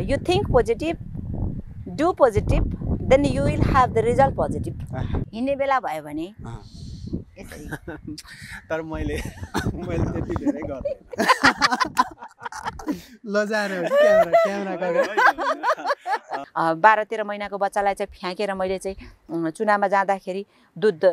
You think positive do positive then you will have the result positive हिँड्ने बेला भयो भने। यसरी। तर मैले मैले त्यति धेरै गर्दैन। लजाएर क्यामेरा अ, बाह्र तेह्र महिनाको बच्चालाई चाहिँ फ्याँकेर मैले चाहिँ चुनामा जाँदाखेरि दुध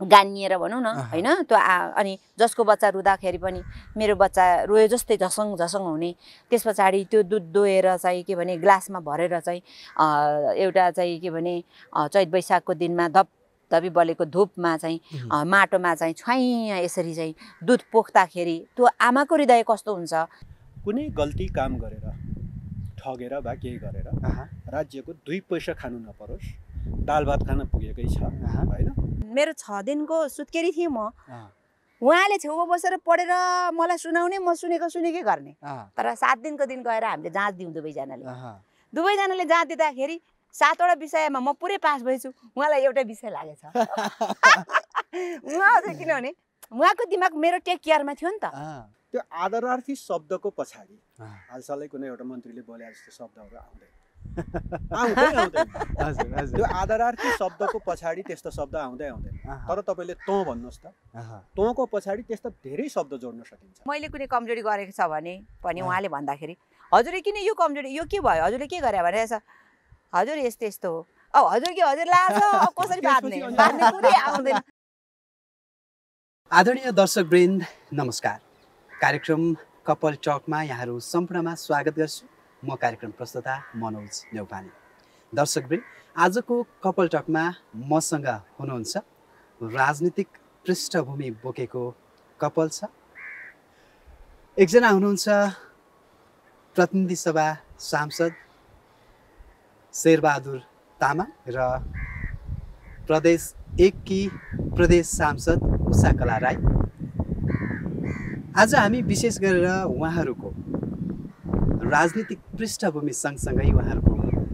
गानिएर भनौँ न। होइन? त्यो आ अनि जसको बच्चा रुँदाखेरि पनि मेरो बच्चा रोयो जस्तै झसङ झसङ हुने। त्यस पछाडि त्यो दुध दोहेर चाहिँ के भने ग्लासमा भरेर चाहिँ एउटा चाहिँ के भने चैत वैशाखको दिनमा धप धपी बलेको धुपमा चाहिँ माटोमा चाहिँ छ्वाइँ यसरी चाहिँ दुध पोख्दाखेरि त्यो आमाको हृदय कस्तो हुन्छ? कुनै गल्ती काम गरेर ठगेर वा केही गरेर राज्यको दुई पैसा खानु नपरोस्। दाल भात खान पुगेकै छ होइन? मेरो छ दिनको सुत्केरी थिएँ म। उहाँले छेउमा बसेर पढेर मलाई सुनाउने म सुनेको सुनेकै गर्ने। तर सात दिनको दिन गएर हामीले जाँच दिउँ दुवैजनाले। अहँ। दुवैजनाले जाँच दिँदाखेरि सातवटा विषयमा म पुरै पास भएछु। उहाँलाई एउटै विषय लागेछ। उहाँ चाहिँ किनभने उहाँको दिमाग मेरो टेक केयरमा थियो नि त। त्यो आदरार्थी शब्दको पछाडि। हालसालै कुनै एउटा मन्त्रीले बोले जस्तो शब्दहरू आउँदैन। आउँदै आउँदैन त्यो आदरार्थी शब्दको पछाडि त्यस्तो शब्द आउँदै आउँदैन तर तपाईँले तँ भन्नुहोस् त। तँको पछाडि त्यस्ता धेरै शब्द जोड्न सकिन्छ। मैले कुनै कमजोरी गरेको छ भने पनि। उहाँले भन्दाखेरि हजुरले किन यो कमजोरी यो के भयो? हजुरले के गरे? भने हजुर यस्तो यस्तो हो। अब हजुर के हजुर अब कसरी बाँध्ने? कुरै आउँदैन। आदरणीय दर्शकवृन्द नमस्कार। कार्यक्रम कपाल टकमा यहाँहरू सम्पूर्णमा स्वागत गर्छु। म कार्यक्रम प्रस्तुता मनोज नेउपाने दर्शकवृन्द आजको कपाल टकमा मसँग हुनुहुन्छ राजनीतिक पृष्ठभूमि बोकेको कपाल छ। एकजना हुनुहुन्छ प्रतिनिधि सभा सांसद शेरबहादुर तामाङ र प्रदेश एककी प्रदेश सांसद उषा कला राई। आज हामी विशेष गरेर उहाँहरूको राजनीतिक पृष्ठभूमि सँगसँगै उहाँहरूको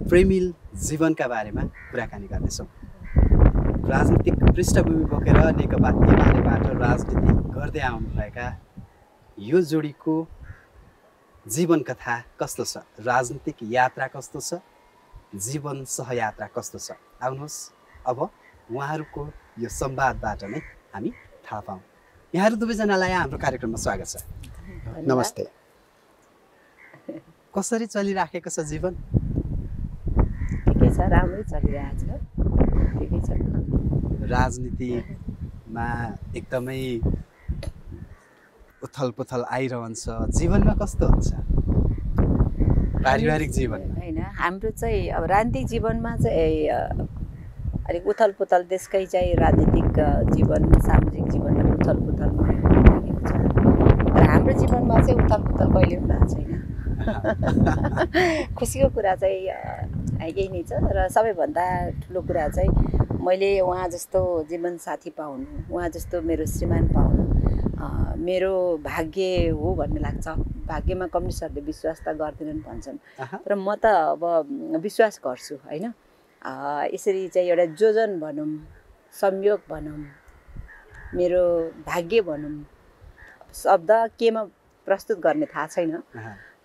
प्रेमिल जीवनका बारेमा कुराकानी गर्नेछौँ। राजनीतिक पृष्ठभूमि बोकेर नेकपा एमालेबाट राजनीति गर्दै आउनुभएका यो जोडीको जीवन कथा कस्तो छ? राजनीतिक यात्रा कस्तो छ? जीवन सहयात्रा कस्तो छ? आउनुहोस्। अब उहाँहरूको यो संवादबाट नै हामी थाहा पाऊँ यहाँहरू दुवैजनालाई हाम्रो कार्यक्रममा स्वागत छ। नमस्ते। कसरी चलिराखेको छ जीवन? ठिकै छ राम्रै चलिरहेको छ ठिकै छ। राजनीतिमा एकदमै उथल पुथल आइरहन्छ। जीवनमा कस्तो हुन्छ? पारिवारिक जीवन होइन हाम्रो चाहिँ अब राजनीतिक जीवनमा चाहिँ अलिक उथल पुथल देशकै चाहिँ राजनीतिक जीवन सामाजिक जीवनमा पनि उथल पुथल लागेको छ। तर हाम्रो जीवनमा चाहिँ उथल पुथल कहिले पनि भएको छैन खुसीको कुरा चाहिँ यही नै छ। र सबैभन्दा ठुलो कुरा चाहिँ मैले उहाँ जस्तो जीवनसाथी पाउनु उहाँ जस्तो मेरो श्रीमान पाउनु मेरो भाग्य हो भन्ने लाग्छ। भाग्यमा कम्युनिस्टहरूले विश्वास त गर्दैनन् भन्छन्। तर म त अब विश्वास गर्छु होइन? यसरी चाहिँ एउटा जोजन भनौँ संयोग भनौँ मेरो भाग्य भनौँ शब्द केमा प्रस्तुत गर्ने थाहा छैन।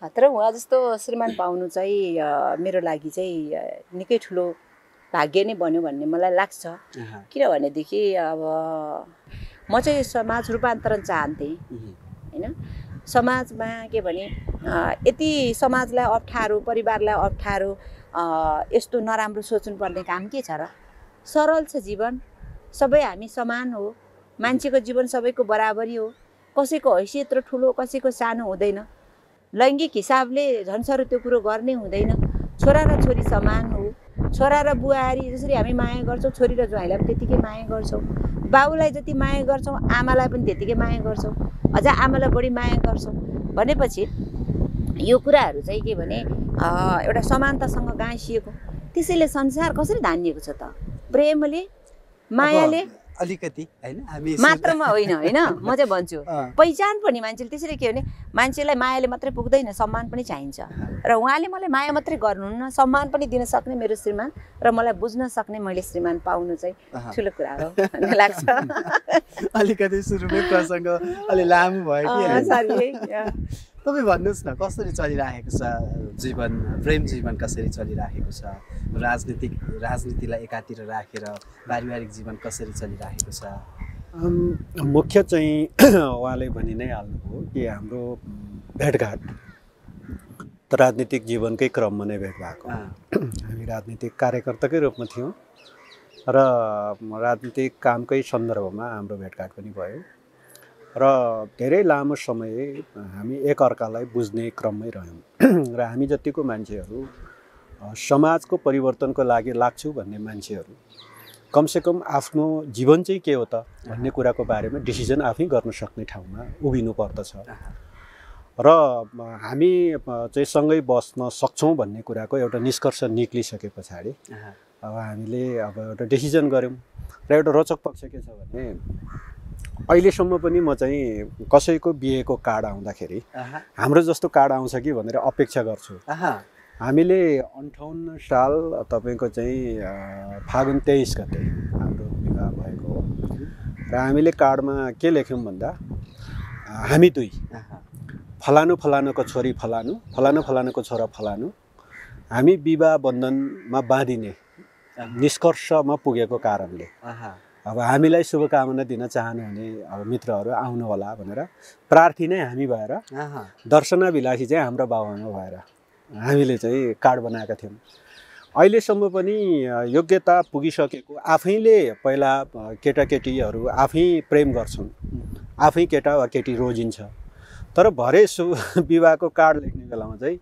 तर उहाँ जस्तो श्रीमान पाउनु चाहिँ मेरो लागि चाहिँ निकै ठुलो भाग्य नै बन्यो भन्ने मलाई लाग्छ। किनभनेदेखि अब म चाहिँ समाज रूपान्तरण चाहन्थेँ। होइन? समाजमा के भने यति समाजलाई अप्ठ्यारो परिवारलाई अप्ठ्यारो यस्तो नराम्रो सोच्नुपर्ने काम के छ र? सरल छ जीवन। सबै हामी समान हो। मान्छेको जीवन सबैको बराबरी हो। कसैको हैसियत र ठुलो कसैको सानो हुँदैन। लैङ्गिक हिसाबले झन् साह्रो त्यो कुरो गर्ने हुँदैन। छोरा र छोरी समान हो। छोरा र बुहारी जसरी हामी माया गर्छौँ छोरी र ज्वाइँलाई पनि त्यतिकै माया गर्छौँ। बाबुलाई जति माया गर्छौँ आमालाई पनि त्यतिकै माया गर्छौँ। अझ आमालाई बढी माया गर्छौँ। भनेपछि यो कुराहरू चाहिँ के भने एउटा समानतासँग गाँसिएको। त्यसैले संसार कसरी धानिएको छ त? प्रेमले मायाले अलिकति होइन? हामी मात्रमा होइन होइन? म चाहिँ भन्छु पहिचान पनि मान्छेले त्यसरी के भने मान्छेलाई मायाले मात्रै पुग्दैन सम्मान पनि चाहिन्छ। र उहाँले मलाई माया मात्रै गर्नुहुन्न सम्मान पनि दिन सक्ने मेरो श्रीमान र मलाई बुझ्न सक्ने मैले श्रीमान पाउनु चाहिँ। ठुलो कुरा हो भन्ने लाग्छ। अलिकति सुरुमै प्रसङ्ग अलि लामो भयो तपाईँ भन्नुहोस् न कसरी चलिरहेको छ जीवन प्रेम जीवन कसरी चलिरहेको छ? राजनीतिक राजनीतिलाई एकातिर राखेर पारिवारिक जीवन कसरी चलिरहेको छ? मुख्य चाहिँ उहाँले भनि नै हाल्नुभयो कि हाम्रो भेटघाट त राजनीतिक जीवनकै क्रममा नै भेट भएको हामी राजनीतिक कार्यकर्ताकै रूपमा थियौँ र राजनीतिक कामकै सन्दर्भमा हाम्रो भेटघाट पनि भयो। र धेरै लामो समय हामी एकअर्कालाई बुझ्ने क्रममै रह्यौँ। र हामी जतिको मान्छेहरू समाजको परिवर्तनको लागि लाग्छु भन्ने मान्छेहरू कमसेकम आफ्नो जीवन चाहिँ के हो त भन्ने कुराको बारेमा डिसिजन आफै गर्न सक्ने ठाउँमा उभिनु पर्दछ। र हामी चाहिँ सँगै बस्न सक्छौँ भन्ने कुराको एउटा निष्कर्ष निक्लिसके पछाडि। अब हामीले अब एउटा डिसिजन गऱ्यौँ। र एउटा रोचक पक्ष के छ भने अहिलेसम्म पनि म चाहिँ कसैको बिहेको कार्ड आउँदाखेरि हाम्रो जस्तो कार्ड आउँछ कि भनेर अपेक्षा गर्छु। हामीले अन्ठाउन्न साल तपाईँको चाहिँ फागुन तेइस गते हाम्रो विवाह भएको हो। र हामीले कार्डमा के लेख्यौँ भन्दा हामी दुई। फलानु फलानुको छोरी फलानु फलानु फलानुको छोरा फलानु हामी विवाह बन्धनमा बाँधिने निष्कर्षमा पुगेको कारणले। अब हामीलाई शुभकामना दिन चाहनुहुने अब मित्रहरू आउनु होला भनेर प्रार्थी नै हामी भएर अँ, दर्शनाभिलाषी चाहिँ हाम्रो बाबुआमा भएर हामीले चाहिँ कार्ड बनाएका थियौँ। अहिलेसम्म पनि योग्यता पुगिसकेको आफैले पहिला केटाकेटीहरू आफै प्रेम गर्छन् आफै केटा वा केटी रोजिन्छ। तर भरे सु विवाहको कार्ड लेख्ने बेलामा चाहिँ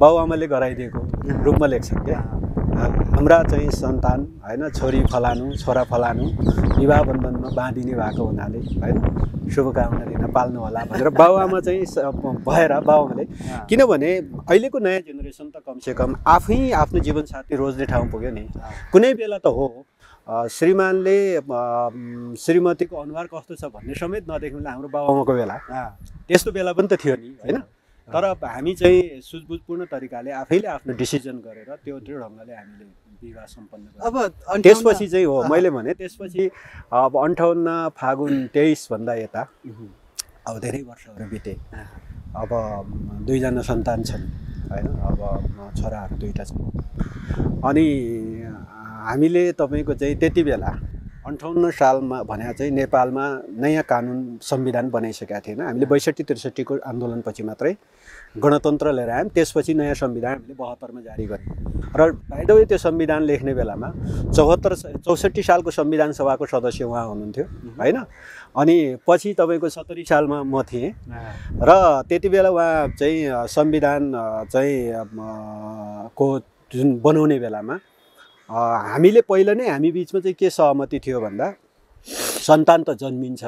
बाबुआमाले गराइदिएको रूपमा लेख्छन् क्या हाम्रा चाहिँ सन्तान होइन? छोरी फलानु छोरा फलानु विवाह बन्धनमा बाँधिने भएको हुनाले होइन? शुभकामना दिन पाल्नु होला भनेर बाबुआमा चाहिँ भएर बाबुआमाले किनभने अहिलेको नयाँ जेनेरेसन त कमसेकम आफै आफ्नो जीवनसाथी रोज्ने ठाउँ पुग्यो नि। कुनै बेला त हो। श्रीमानले श्रीमतीको अनुहार कस्तो छ भन्ने समेत नदेख्नु हाम्रो बाबुआमाको बेला। त्यस्तो बेला पनि त थियो नि होइन? तर हामी चाहिँ सुझबुझपूर्ण तरिकाले आफैले आफ्नो डिसिजन गरेर त्यो त्यो ढङ्गले हामीले विवाह सम्पन्न अब त्यसपछि चाहिँ हो मैले भने त्यसपछि अब अन्ठाउन्न फागुन तेइसभन्दा यता अब धेरै वर्षहरू बिते। अब दुईजना सन्तान छन् होइन? अब छोराहरू दुईवटा छन् अनि हामीले तपाईँको चाहिँ त्यति बेला अन्ठाउन्न सालमा भने चाहिँ नेपालमा नयाँ कानुन संविधान बनाइसकेका थिएन। हामीले बैसठी त्रिसठीको आन्दोलनपछि मात्रै गणतन्त्र लिएर आयौँ त्यसपछि नयाँ संविधान हामीले बहत्तरमा जारी गऱ्यौँ। र बाइदवे त्यो संविधान लेख्ने बेलामा चौहत्तर चौसठी सालको संविधान सभाको सदस्य उहाँ हुनुहुन्थ्यो होइन? अनि पछि तपाईँको सत्तरी सालमा म थिएँ। र त्यति बेला उहाँ चाहिँ संविधान चाहिँ को जुन बनाउने बेलामा हामीले पहिला नै हामी बिचमा चाहिँ के सहमति थियो भन्दा सन्तान त जन्मिन्छ।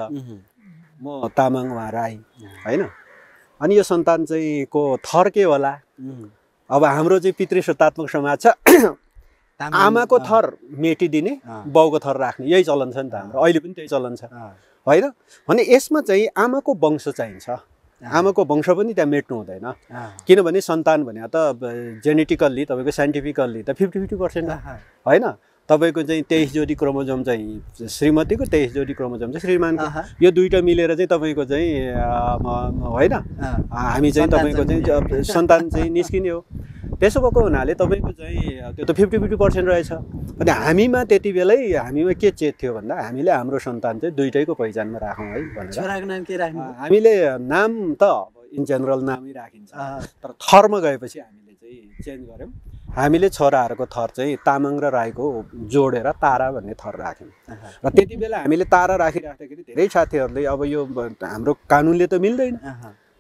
म तामाङ उहाँ राई होइन? अनि यो सन्तान चाहिँ को थर के होला? अब हाम्रो चाहिँ पितृसत्तात्मक समाज छ। आमाको थर मेटिदिने। बाउको थर राख्ने। यही चलन छ नि त हाम्रो। अहिले पनि त्यही चलन छ। होइन? भने यसमा चाहिँ आमाको वंश चाहिन्छ। आमाको वंश पनि त्यहाँ मेट्नु हुँदैन। किनभने सन्तान भने त जेनेटिकल्ली तपाईँको साइन्टिफिकल्ली त फिफ्टी फिफ्टी पर्सेन्ट होइन? तपाईँको चाहिँ तेइस जोडी क्रोमोजोम चाहिँ श्रीमतीको तेइस जोडी क्रोमोजोम चाहिँ श्रीमानको। अँ, यो दुइटा मिलेर चाहिँ तपाईँको चाहिँ होइन? हामी चाहिँ तपाईँको चाहिँ सन्तान चाहिँ निस्किने हो। त्यसो भएको हुनाले तपाईँको चाहिँ त्यो त फिफ्टी फिफ्टी पर्सेन्ट रहेछ। अनि हामीमा त्यति बेलै हामीमा के चेत थियो भन्दा हामीले हाम्रो सन्तान चाहिँ दुइटैको पहिचानमा राखौँ है भनेर। छोराको नाम के राख्नु? अ, हामीले नाम त अब इन जेनरल नामै राखिन्छ। तर थरमा गएपछि हामीले चाहिँ चेन्ज गऱ्यौँ। हामीले छोराहरूको थर चाहिँ तामाङ र राईको जोडेर तारा भन्ने थर राख्यौँ। र त्यति बेला हामीले तारा राखिराख्दाखेरि धेरै साथीहरूले अब यो हाम्रो कानुनले त मिल्दैन।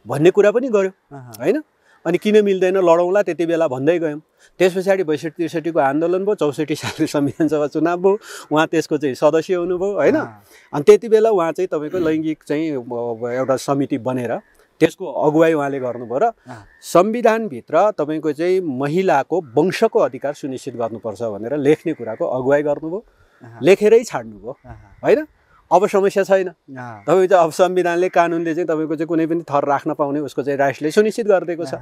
भन्ने कुरा पनि गर्यो अँ, होइन? अनि किन मिल्दैन लडौँला त्यति बेला भन्दै गयौँ। त्यस पछाडि बैसठी त्रिसठीको आन्दोलन भयो चौसठी सालको संविधान सभा चुनाव भयो उहाँ त्यसको चाहिँ सदस्य हुनुभयो होइन? अनि त्यति बेला उहाँ चाहिँ तपाईँको लैङ्गिक चाहिँ एउटा समिति बनेर त्यसको अगुवाई उहाँले गर्नुभयो र संविधानभित्र तपाईँको चाहिँ महिलाको वंशको अधिकार सुनिश्चित गर्नुपर्छ भनेर लेख्ने कुराको अगुवाई गर्नुभयो। लेखेरै छाड्नुभयो। होइन? अब समस्या छैन। तपाईँ चाहिँ अब संविधानले कानुनले चाहिँ तपाईँको चाहिँ कुनै पनि थर राख्न पाउने उसको चाहिँ राइट्सले सुनिश्चित गरिदिएको छ।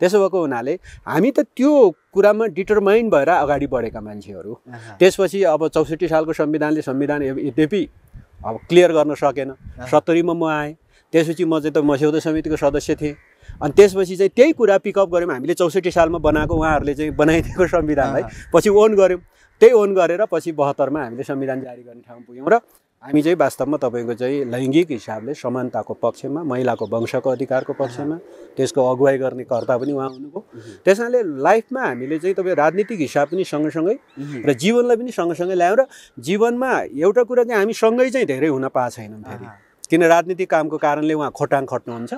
त्यसो भएको हुनाले हामी त त्यो कुरामा डिटरमाइन भएर अगाडि बढेका मान्छेहरू। त्यसपछि अब चौसठी सालको संविधानले संविधान यद्यपि अब क्लियर गर्न सकेन। सत्तरीमा म आएँ। त्यसपछि म चाहिँ त मस्यौदा समितिको सदस्य थिएँ। अनि त्यसपछि चाहिँ त्यही कुरा पिकअप गऱ्यौँ। हामीले चौसठी सालमा बनाएको उहाँहरूले चाहिँ बनाइदिएको संविधानलाई पछि ओन गऱ्यौँ। त्यही ओन गरेर पछि बहत्तरमा हामीले संविधान जारी गर्ने ठाउँ पुग्यौँ र हामी चाहिँ वास्तवमा तपाईँको चाहिँ लैङ्गिक हिसाबले समानताको पक्षमा महिलाको वंशको अधिकारको पक्षमा त्यसको अगुवाई गर्ने कर्ता पनि उहाँ हुनुभयो। त्यस कारणले लाइफमा हामीले चाहिँ तपाईँ राजनीतिक हिसाब पनि सँगसँगै र जीवनलाई पनि सँगसँगै ल्यायौँ र जीवनमा एउटा कुरा चाहिँ हामी सँगै चाहिँ धेरै हुन पाएको छैनौँ फेरि। किन राजनीतिक कामको कारणले उहाँ खोटाङ खट्नुहुन्छ?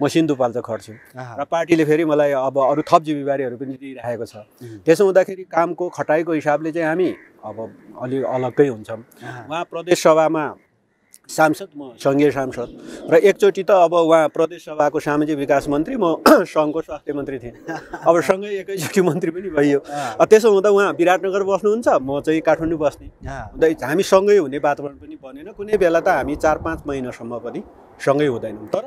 म सिन्धुपाल्चोक खट्छु। र पार्टीले फेरि मलाई अब अरू थप जिम्मेवारीहरू पनि दिइरहेको छ। त्यसो हुँदाखेरि कामको खटाइको हिसाबले चाहिँ हामी अब अलि अलग्गै हुन्छौँ। उहाँ प्रदेश सभामा सांसद म सङ्घीय सांसद र एकचोटि त अब उहाँ प्रदेश सभाको सामाजिक विकास मन्त्री म सङ्घको स्वास्थ्य मन्त्री थिएँ। अब सँगै एकैचोटि मन्त्री पनि भइयो। त्यसो हुँदा उहाँ विराटनगर बस्नुहुन्छ म चाहिँ काठमाडौँ बस्ने। हुँदा हामी सँगै हुने वातावरण पनि बनेन। कुनै बेला त हामी चार पाँच महिनासम्म पनि सँगै हुँदैनौँ। तर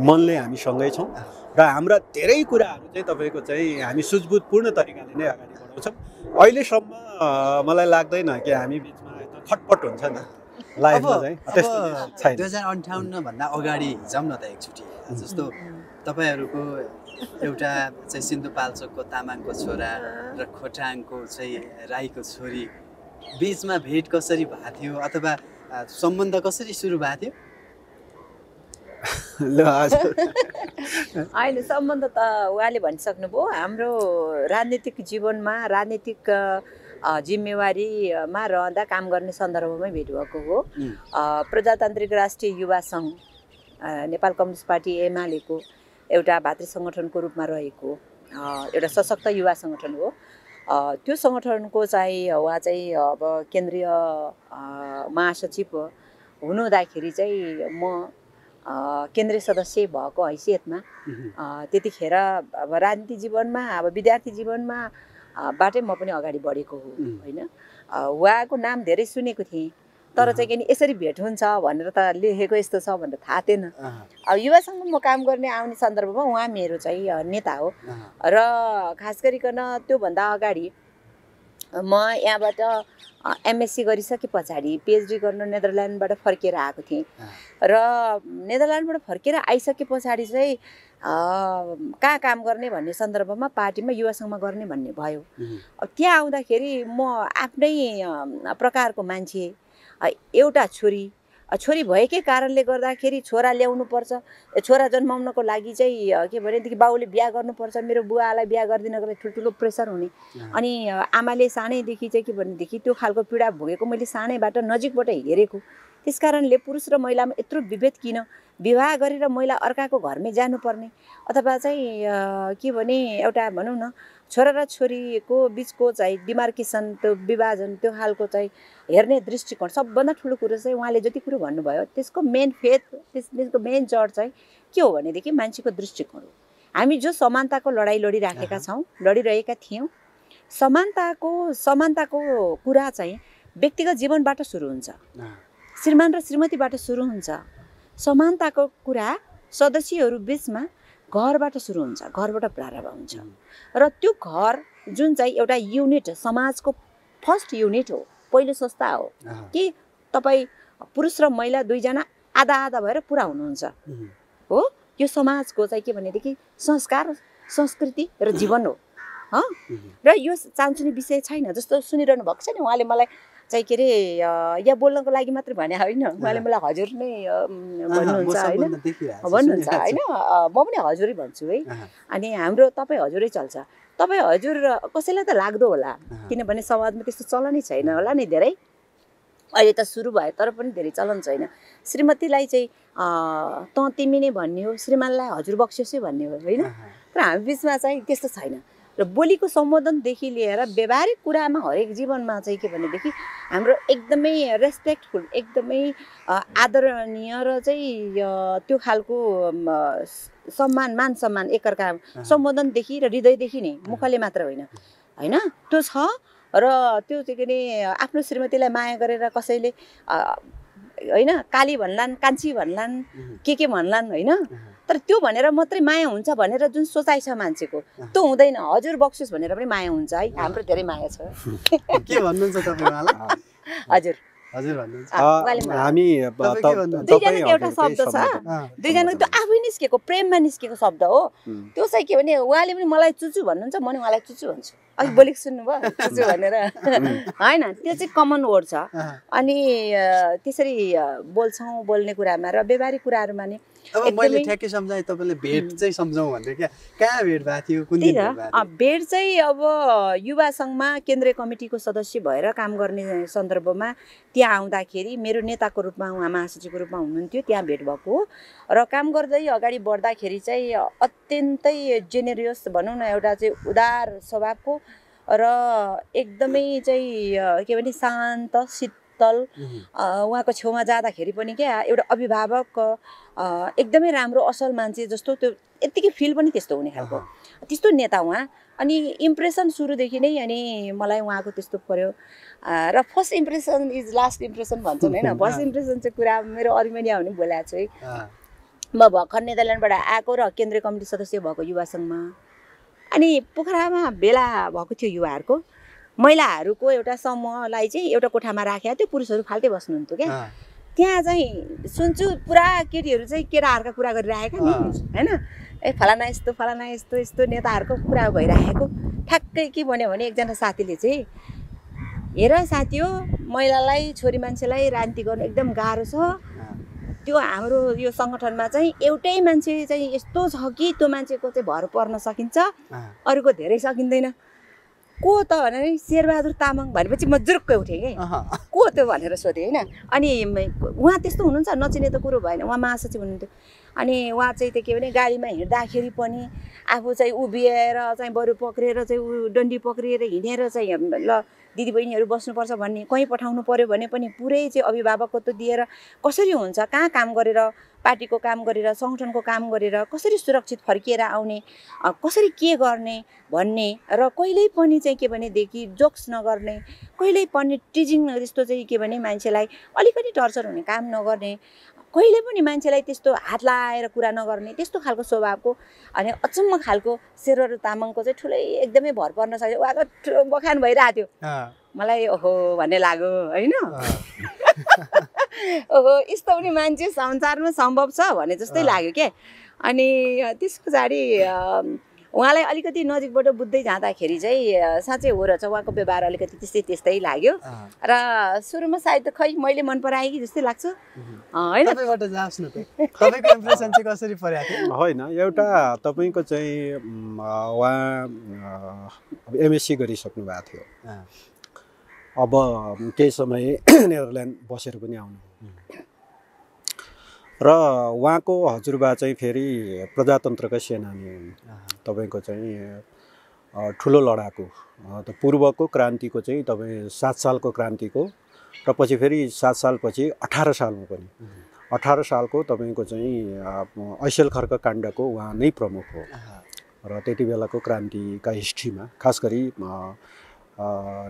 मनले हामी सँगै छौँ। र हाम्रा धेरै कुराहरू चाहिँ तपाईँको चाहिँ हामी सुझबुझपूर्ण तरिकाले नै अगाडि बढाउँछौँ। अहिलेसम्म मलाई लाग्दैन कि हामी बिचमा खटपट हुन्छ नि लाइफमा चाहिँ त्यस्तो छैन। दुई हजार अन्ठाउन्नभन्दा अगाडि जाउँ न त एकचोटि। जस्तो तपाईँहरूको एउटा चाहिँ सिन्धुपाल्चोकको तामाङको छोरा र खोटाङको चाहिँ राईको छोरी बिचमा भेट कसरी भएको थियो अथवा सम्बन्ध कसरी सुरु भएको थियो? होइन सम्बन्ध त उहाँले भनिसक्नुभयो। हाम्रो राजनीतिक जीवनमा राजनीतिक जिम्मेवारीमा रहँदा काम गर्ने सन्दर्भमै भेट भएको हो प्रजातान्त्रिक राष्ट्रिय युवा सङ्घ नेपाल कम्युनिस्ट पार्टी एमालेको एउटा भातृ सङ्गठनको रूपमा रहेको एउटा सशक्त युवा सङ्गठन हो। त्यो सङ्गठनको चाहिँ उहाँ चाहिँ अब केन्द्रीय महासचिव हुनुहुँदाखेरि चाहिँ म केन्द्रीय सदस्य भएको हैसियतमा त्यतिखेर अब राजनीति जीवनमा अब विद्यार्थी जीवनमा बाटै म पनि अगाडि बढेको हो. होइन? उहाँको नाम धेरै सुनेको थिएँ तर चाहिँ किन यसरी भेट हुन्छ भनेर त लेखेको यस्तो छ भनेर थाहा थिएन। अब युवा सङ्घमा म काम गर्ने आउने सन्दर्भमा उहाँ मेरो चाहिँ नेता हो। र खास गरिकन त्योभन्दा अगाडि म यहाँबाट एमएससी गरिसके पछाडि पिएचडी गर्न नेदरल्यान्डबाट फर्किएर आएको थिएँ। र नेदरल्यान्डबाट फर्केर आइसके पछाडि चाहिँ कहाँ काम गर्ने भन्ने सन्दर्भमा पार्टीमा युवा सङ्घमा गर्ने भन्ने भयो। अब त्यहाँ आउँदाखेरि म आफ्नै प्रकारको मान्छे एउटा छोरी छोरी भएकै कारणले गर्दाखेरि छोरा ल्याउनु पर्छ। ए, छोरा जन्माउनको लागि चाहिँ के भनेदेखि बाउले बिहा गर्नुपर्छ। मेरो बुवालाई बिहा गरिदिनको लागि ठुल्ठुलो प्रेसर हुने। अनि आमाले सानैदेखि चाहिँ के भनेदेखि त्यो खालको पीडा भोगेको मैले सानैबाट नजिकबाट हेरेको। त्यस कारणले पुरुष र महिलामा यत्रो विभेद किन? विवाह गरेर महिला अर्काको घरमै जानुपर्ने। अथवा चाहिँ के भने एउटा भनौँ न छोरा र छोरीको बिचको चाहिँ डिमार्केसन त्यो विभाजन त्यो खालको चाहिँ हेर्ने दृष्टिकोण सबभन्दा ठुलो कुरो चाहिँ उहाँले जति कुरो भन्नुभयो त्यसको मेन फेथ त्यस त्यसको मेन जड चाहिँ के हो भनेदेखि मान्छेको दृष्टिकोण हो। हामी जो समानताको लडाइँ लडिराखेका। छौँ लडिरहेका थियौँ समानताको समानताको कुरा चाहिँ व्यक्तिगत जीवनबाट सुरु हुन्छ। श्रीमान र श्रीमतीबाट सुरु हुन्छ। समानताको कुरा सदस्यहरू बिचमा घरबाट सुरु हुन्छ घरबाट प्रारम्भ हुन्छ। र त्यो घर जुन चाहिँ एउटा युनिट समाजको फर्स्ट युनिट हो पहिलो संस्था हो कि तपाईँ पुरुष र महिला दुईजना आधा आधा भएर पुरा हुनुहुन्छ। हो यो समाजको चाहिँ के भनेदेखि संस्कार संस्कृति र जीवन हो। र यो चान्चुने विषय छैन जस्तो सुनिरहनु भएको छ नि उहाँले मलाई चाहिँ के अरे यहाँ बोल्नको लागि मात्रै भने होइन। उहाँले मलाई हजुर नै भन्नुहुन्छ होइन। भन्नुहुन्छ होइन। म पनि हजुरै भन्छु है। अनि हाम्रो तपाईँ हजुरै चल्छ। तपाईँ हजुर कसैलाई त लाग्दो होला। किनभने समाजमा त्यस्तो चलनै छैन होला नि धेरै। अहिले त सुरु भयो तर पनि धेरै चलन छैन। श्रीमतीलाई चाहिँ त तिमी नै भन्ने हो श्रीमानलाई हजुर बक्सियोस् भन्ने हो होइन? तर हामी बिचमा चाहिँ त्यस्तो छैन। र बोलीको सम्बोधनदेखि लिएर व्यावहारिक कुरामा हरेक जीवनमा चाहिँ के भनेदेखि हाम्रो एकदमै रेस्पेक्टफुल एकदमै आदरणीय र चाहिँ त्यो खालको सम्मान मान सम्मान एकअर्का सम्बोधनदेखि र हृदयदेखि नै मुखले मात्र होइन। होइन? त्यो छ। र त्यो चाहिँ के अरे आफ्नो श्रीमतीलाई माया गरेर कसैले होइन काली भन्लान् कान्छी भन्लान् के के भन्लान् होइन? तर त्यो भनेर मात्रै माया हुन्छ भनेर जुन सोचाइ छ मान्छेको त्यो हुँदैन। हजुर बक्सियोस् भनेर पनि माया हुन्छ है। हाम्रो धेरै माया छ। के भन्नुहुन्छ हजुर। हामी दुईजनाको एउटा शब्द छ। दुईजनाको त्यो आफै निस्केको प्रेममा निस्केको शब्द हो। त्यो चाहिँ के भने उहाँले पनि मलाई चुचु भन्नुहुन्छ म नि उहाँलाई चुचु भन्छु। अघि बोलेको सुन्नुभयो चुचु भनेर। होइन त्यो चाहिँ कमन वर्ड छ। अनि त्यसरी बोल्छौँ बोल्ने कुरामा र व्यवहारिक कुराहरूमा नि अब मैले ठ्याक्कै सम्झाएँ तपाईँले भेट चाहिँ सम्झाउँ भन्दै क्या? कहाँ भेट भएको थियो? कुन दिन भेट चाहिँ अब युवा सङ्घमा केन्द्रीय कमिटीको सदस्य भएर काम गर्ने सन्दर्भमा त्यहाँ आउँदाखेरि मेरो नेताको रूपमा उहाँ महासचिवको रूपमा हुनुहुन्थ्यो त्यहाँ भेट भएको हो। र काम गर्दै अगाडि बढ्दाखेरि चाहिँ अत्यन्तै जेनेरियस भनौँ न एउटा चाहिँ उदार स्वभावको र एकदमै चाहिँ के भने शान्त शीतल उहाँको छेउमा जाँदाखेरि पनि क्या एउटा अभिभावक एकदमै राम्रो असल मान्छे जस्तो त्यो यत्तिकै फिल पनि त्यस्तो हुने खालको। त्यस्तो नेता उहाँ। अनि इम्प्रेसन सुरुदेखि नै अनि मलाई उहाँको त्यस्तो पऱ्यो र first impression is last impression भन्छन् होइन। फर्स्ट इम्प्रेसन चाहिँ कुरा मेरो अर्मेनिया हुने बोलाएको छु है म भर्खर नेदरल्यान्डबाट आएको र केन्द्रीय कमिटी सदस्य भएको युवा सङ्घमा। अनि पोखरामा भेला भएको थियो युवाहरूको। महिलाहरूको एउटा समूहलाई चाहिँ एउटा कोठामा राखेको थियो पुरुषहरू फाल्टै बस्नुहुन्थ्यो क्या। त्यहाँ चाहिँ सुन्छु पुरा केटीहरू चाहिँ केटाहरूका कुरा गरिरहेका नि। होइन? ए फलाना यस्तो फलाना यस्तो यस्तो नेताहरूको कुरा भइरहेको। ठ्याक्कै के भन्यो भने एकजना साथीले चाहिँ हेर साथी हो महिलालाई छोरी मान्छेलाई रान्ति गर्नु एकदम गाह्रो छ। त्यो हाम्रो यो सङ्गठनमा चाहिँ एउटै मान्छे चाहिँ यस्तो छ कि त्यो मान्छेको चाहिँ भर पर्न सकिन्छ अरूको धेरै सकिँदैन। को त भने शेरबहादुर तामाङ भनेपछि म जुरुक्क उठेँ कि? को त्यो भनेर सोधेँ होइन? अनि उहाँ त्यस्तो हुनुहुन्छ? नचिने त कुरो भएन। उहाँ महासचिव हुनुहुन्थ्यो। अनि उहाँ चाहिँ त्यो के भने गाडीमा हिँड्दाखेरि पनि आफू चाहिँ उभिएर चाहिँ बरु पक्रिएर चाहिँ उ डन्डी पक्रिएर हिँडेर चाहिँ ल दिदीबहिनीहरू बस्नुपर्छ भन्ने कहीँ पठाउनु पऱ्यो भने पनि पुरै चाहिँ अभिभावकत्व दिएर कसरी हुन्छ? कहाँ काम गरेर पार्टीको काम गरेर सङ्गठनको काम गरेर कसरी सुरक्षित फर्किएर आउने कसरी के गर्ने भन्ने र कहिल्यै पनि चाहिँ के भनेदेखि जोक्स नगर्ने कहिल्यै पनि टिजिङ जस्तो चाहिँ के भने मान्छेलाई अलिकति टर्चर हुने काम नगर्ने कहिले पनि मान्छेलाई त्यस्तो हात लाएर कुरा नगर्ने त्यस्तो खालको स्वभावको अनि अचम्म खालको शेरबहादुर तामाङको चाहिँ ठुलै एकदमै भर पर्न सक्यो। उहाँको ठुलो बखान भइरहेको थियो। मलाई ओहो भन्ने लाग्यो होइन? ओहो यस्तो पनि मान्छे संसारमा सम्भव छ भने जस्तै। लाग्यो क्या अनि त्यस पछाडि उहाँलाई अलिकति नजिकबाट बुझ्दै जाँदाखेरि चाहिँ साँच्चै हो रहेछ उहाँको व्यवहार अलिकति त्यस्तै त्यस्तै लाग्यो। र सुरुमा सायद खै मैले मन पराएँ कि जस्तै लाग्छ। होइन? त। होइन एउटा तपाईँको चाहिँ उहाँ एमएससी गरिसक्नु भएको थियो। अब केही समय नेदरल्यान्ड बसेर पनि आउनु र उहाँको हजुरबा चाहिँ फेरि प्रजातन्त्रका सेनानी हुन्। तपाईँको चाहिँ ठुलो लडाकु। त पूर्वको क्रान्तिको चाहिँ तपाईँ सात सालको क्रान्तिको र पछि फेरि सात सालपछि अठार सालमा पनि. अठार सालको तपाईँको चाहिँ ऐसेल खर्क काण्डको उहाँ नै प्रमुख हो। र त्यति बेलाको क्रान्तिका हिस्ट्रीमा खास गरी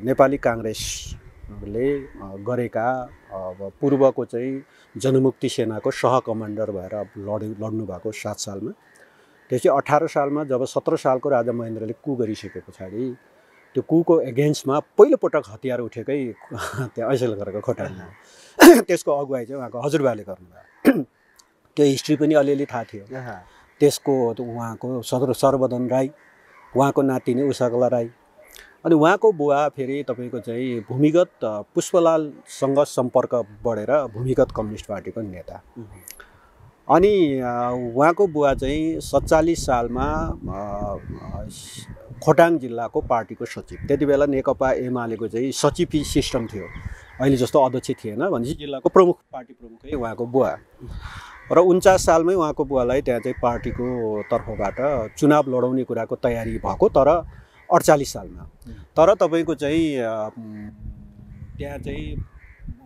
नेपाली काङ्ग्रेसले अ, गरेका अब पूर्वको चाहिँ जनमुक्ति सेनाको सह कमान्डर भएर लड लड्नु भएको सात सालमा। त्यसपछि अठार सालमा जब सत्र सालको राजा महेन्द्रले कु गरिसके पछाडि त्यो कुको एगेन्स्टमा पहिलोपटक हतियार उठेकै त्यहाँ ऐसेल गरेको खोटाङमा। त्यसको अगुवाई चाहिँ उहाँको हजुरबाले गर्नुभयो। त्यो हिस्ट्री पनि अलिअलि थाहा थियो। त्यसको उहाँको सदर सर्वधन राई उहाँको नातिनी उषाकला राई अनि उहाँको बुवा फेरि तपाईँको चाहिँ भूमिगत पुष्पलालसँग सम्पर्क बढेर भूमिगत कम्युनिस्ट पार्टीको नेता. अनि उहाँको बुवा चाहिँ सत्तालिस सालमा खोटाङ जिल्लाको पार्टीको सचिव। त्यति बेला नेकपा एमालेको चाहिँ सचिव सिस्टम थियो। अहिले जस्तो अध्यक्ष थिएन भनेपछि जिल्लाको प्रमुख पार्टी प्रमुखै उहाँको बुवा। र उन्चास सालमै उहाँको बुवालाई त्यहाँ चाहिँ पार्टीको तर्फबाट चुनाव लडाउने कुराको तयारी भएको तर अडचालिस सालमा। तर तपाईँको चाहिँ त्यहाँ चाहिँ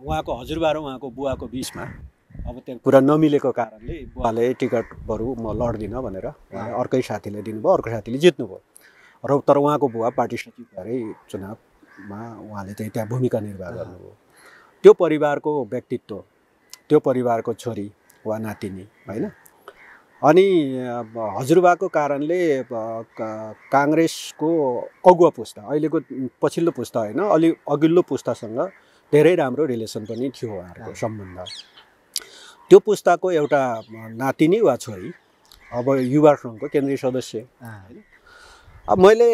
उहाँको हजुरबा र उहाँको बुवाको बिचमा अब त्यहाँ कुरा नमिलेको कारणले बुवाले टिकट बरु म लड्दिनँ भनेर उहाँले अर्कै साथीले दिनुभयो अर्को साथीले जित्नुभयो। र तर उहाँको बुवा पार्टी सचिव भएरै चुनावमा उहाँले चाहिँ त्यहाँ भूमिका निर्वाह गर्नुभयो। त्यो परिवारको व्यक्तित्व त्यो परिवारको छोरी वा नातिनी होइन? अनि हजुरबाको कारणले काङ्ग्रेसको अगुवा पुस्ता अहिलेको पछिल्लो पुस्ता होइन अलि अघिल्लो पुस्तासँग धेरै राम्रो रिलेसन पनि थियो उहाँहरूको सम्बन्ध। त्यो पुस्ताको एउटा नातिनी वा छोरी अब युवा सङ्घको केन्द्रीय सदस्य। अब मैले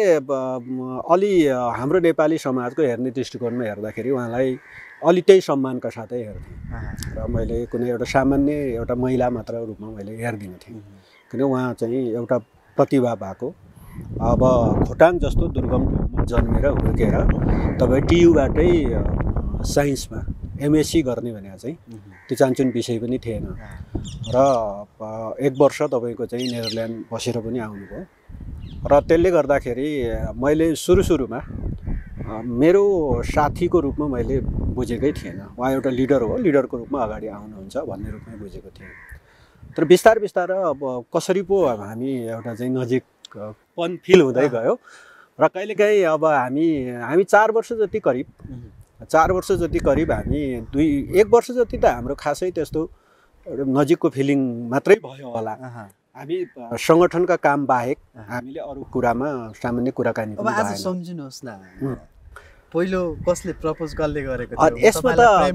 अलि हाम्रो नेपाली समाजको हेर्ने दृष्टिकोणमा हेर्दाखेरि उहाँलाई अलि त्यही सम्मानका साथै हेर्थेँ। र मैले कुनै एउटा सामान्य एउटा महिला मात्र रूपमा मैले हेर्दिनँ थिएँ। किन उहाँ चाहिँ एउटा प्रतिभा भएको। अब खोटाङ जस्तो दुर्गम ठाउँमा जन्मेर हुर्केर तपाईँ टियुबाटै साइन्समा एमएससी गर्ने भने चाहिँ त्यो चान्चुन विषय पनि थिएन। र एक वर्ष तपाईँको चाहिँ नेदरल्यान्ड बसेर पनि आउनुभयो। र त्यसले गर्दाखेरि मैले सुरु सुरुमा मेरो साथीको रूपमा मैले बुझेकै थिएन। उहाँ एउटा लिडर हो लिडरको रूपमा अगाडि आउनुहुन्छ भन्ने रूपमै बुझेको थिएँ। तर बिस्तार बिस्तार अब कसरी पो अब हामी एउटा चाहिँ नजिक अ, पन फिल हुँदै गयो र कहिलेकाहीँ अब हामी हामी चार वर्ष जति करिब चार वर्ष जति करिब हामी दुई एक वर्ष जति त हाम्रो खासै त्यस्तो एउटा नजिकको फिलिङ मात्रै भयो होला। हामी सङ्गठनका काम बाहेक हामीले अरू कुरामा सामान्य कुराकानी अब आज। सम्झिनुहोस् न। पहिलो कसले प्रपोज कसले गरेको यसमा त-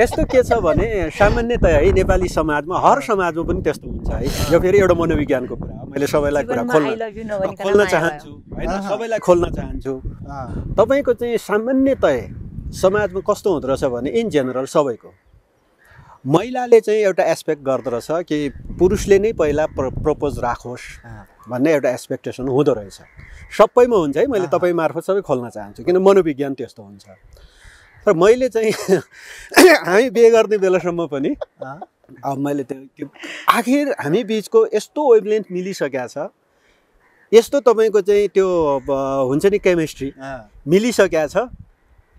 यस्तो- के छ भने सामान्यतया है नेपाली समाजमा हर समाजमा पनि त्यस्तो हुन्छ है। यो फेरि एउटा मनोविज्ञानको कुरा हो। मैले सबैलाई कुरा खोल्न खोल्न चाहन्छु। होइन। सबैलाई खोल्न चाहन्छु। तपाईँको चाहिँ सामान्यतया समाजमा कस्तो हुँदो रहेछ भने इन जेनरल सबैको। महिलाले चाहिँ एउटा एस्पेक्ट गर्दो रहेछ कि पुरुषले नै पहिला प्र प्रपोज राखोस् भन्ने एउटा एक्सपेक्टेसन हुँदो रहेछ। सबैमा हुन्छ है मैले। तपाईँ मार्फत सबै खोल्न चाहन्छु किन मनोविज्ञान त्यस्तो हुन्छ। र मैले चाहिँ हामी बिहे गर्ने बेलासम्म पनि अब मैले त्यो त्यो आखिर हामी बिचको यस्तो वेभलेन्थ मिलिसकेको छ। यस्तो तपाईँको चाहिँ त्यो हुन्छ नि केमिस्ट्री मिलिसकेको छ।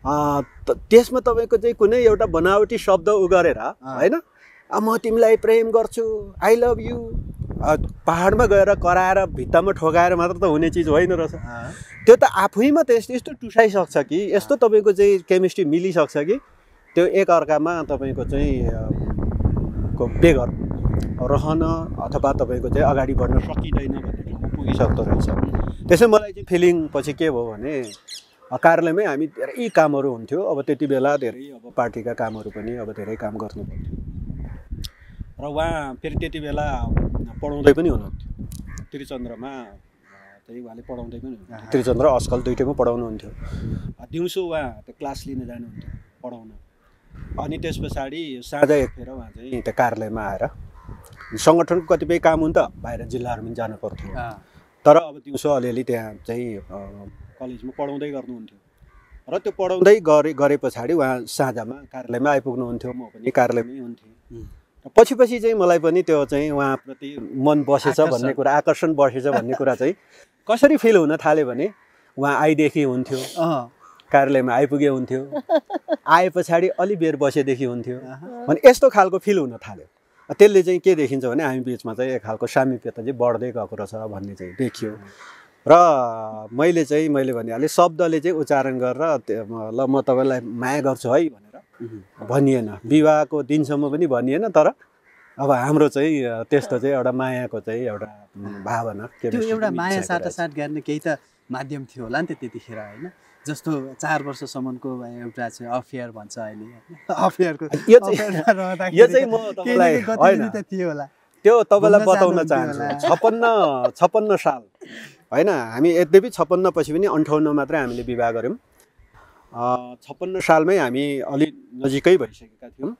त्यसमा तपाईँको चाहिँ कुनै एउटा बनावटी शब्द उ गरेर होइन? म तिमीलाई प्रेम गर्छु आई लभ यु पाहाडमा गएर कराएर भित्तामा ठोकाएर मात्र त हुने चिज होइन रहेछ। त्यो त आफैमा त यस्तो यस्तो टुसाइसक्छ कि? यस्तो तपाईँको चाहिँ केमिस्ट्री मिलिसक्छ कि? त्यो एक अर्कामा तपाईँको चाहिँ को बेगर रहन अथवा तपाईँको चाहिँ अगाडि बढ्न सकिँदैन भन्ने ठाउँमा पुगिसक्दो रहेछ। त्यसै मलाई चाहिँ फिलिङ पछि के भयो भने कार्यालयमै हामी धेरै कामहरू हुन्थ्यो। अब त्यति बेला धेरै अब पार्टीका कामहरू पनि अब धेरै काम गर्नु पर्थ्यो। र उहाँ फेरि त्यति बेला पढाउँदै पनि हुनुहुन्थ्यो। त्रिचन्द्रमा चाहिँ उहाँले पढाउँदै पनि हुनुहुन्थ्यो। त्रिचन्द्र अस्कल दुइटैमा पढाउनुहुन्थ्यो। दिउँसो उहाँ त्यो क्लास लिन जानुहुन्थ्यो पढाउन। अनि त्यस पछाडि साँझ एकखेर उहाँ चाहिँ त्यो कार्यालयमा आएर सङ्गठनको कतिपय काम हुन् त बाहिर जिल्लाहरू पनि जानु पर्थ्यो। तर अब दिउँसो अलिअलि त्यहाँ चाहिँ कलेजमा पढाउँदै गर्नुहुन्थ्यो। र त्यो पढाउँदै गरे गरे पछाडि उहाँ साँझमा कार्यालयमा आइपुग्नुहुन्थ्यो म पनि कार्यालयमै हुन्थेँ। र पछि पछि चाहिँ मलाई पनि त्यो चाहिँ उहाँप्रति मन बसेछ। भन्ने कुरा आकर्षण बसेछ भन्ने कुरा चाहिँ कसरी फिल हुन थाल्यो भने उहाँ आइदेखि हुन्थ्यो कार्यालयमा आइपुगे हुन्थ्यो आए पछाडि अलि बेर बसेदेखि हुन्थ्यो। भने यस्तो खालको फिल हुन थाल्यो। त्यसले चाहिँ के देखिन्छ भने हामी बिचमा चाहिँ एक खालको सामिप्यता चाहिँ बढ्दै गएको रहेछ भन्ने चाहिँ देखियो। र मैले चाहिँ मैले भनिहालेँ शब्दले चाहिँ उच्चारण गरेर ल म तपाईँलाई माया गर्छु है भनेर भनिएन। विवाहको दिनसम्म पनि भनिएन तर अब हाम्रो चाहिँ त्यस्तो चाहिँ एउटा मायाको चाहिँ एउटा भावना त्यो एउटा माया। साटासाट गर्ने केही त माध्यम थियो होला नि त त्यतिखेर होइन? जस्तो चार वर्षसम्मको एउटा चाहिँ अफेयर भन्छ अहिले अफेयरको यो चाहिँ म त्यो तपाईँलाई बताउन चाहन्छु। छप्पन्न छप्पन्न साल। होइन हामी यद्यपि छप्पन्न पछि पनि अन्ठाउन्न मात्रै हामीले विवाह गऱ्यौँ। छप्पन्न सालमै हामी अलि नजिकै भइसकेका थियौँ।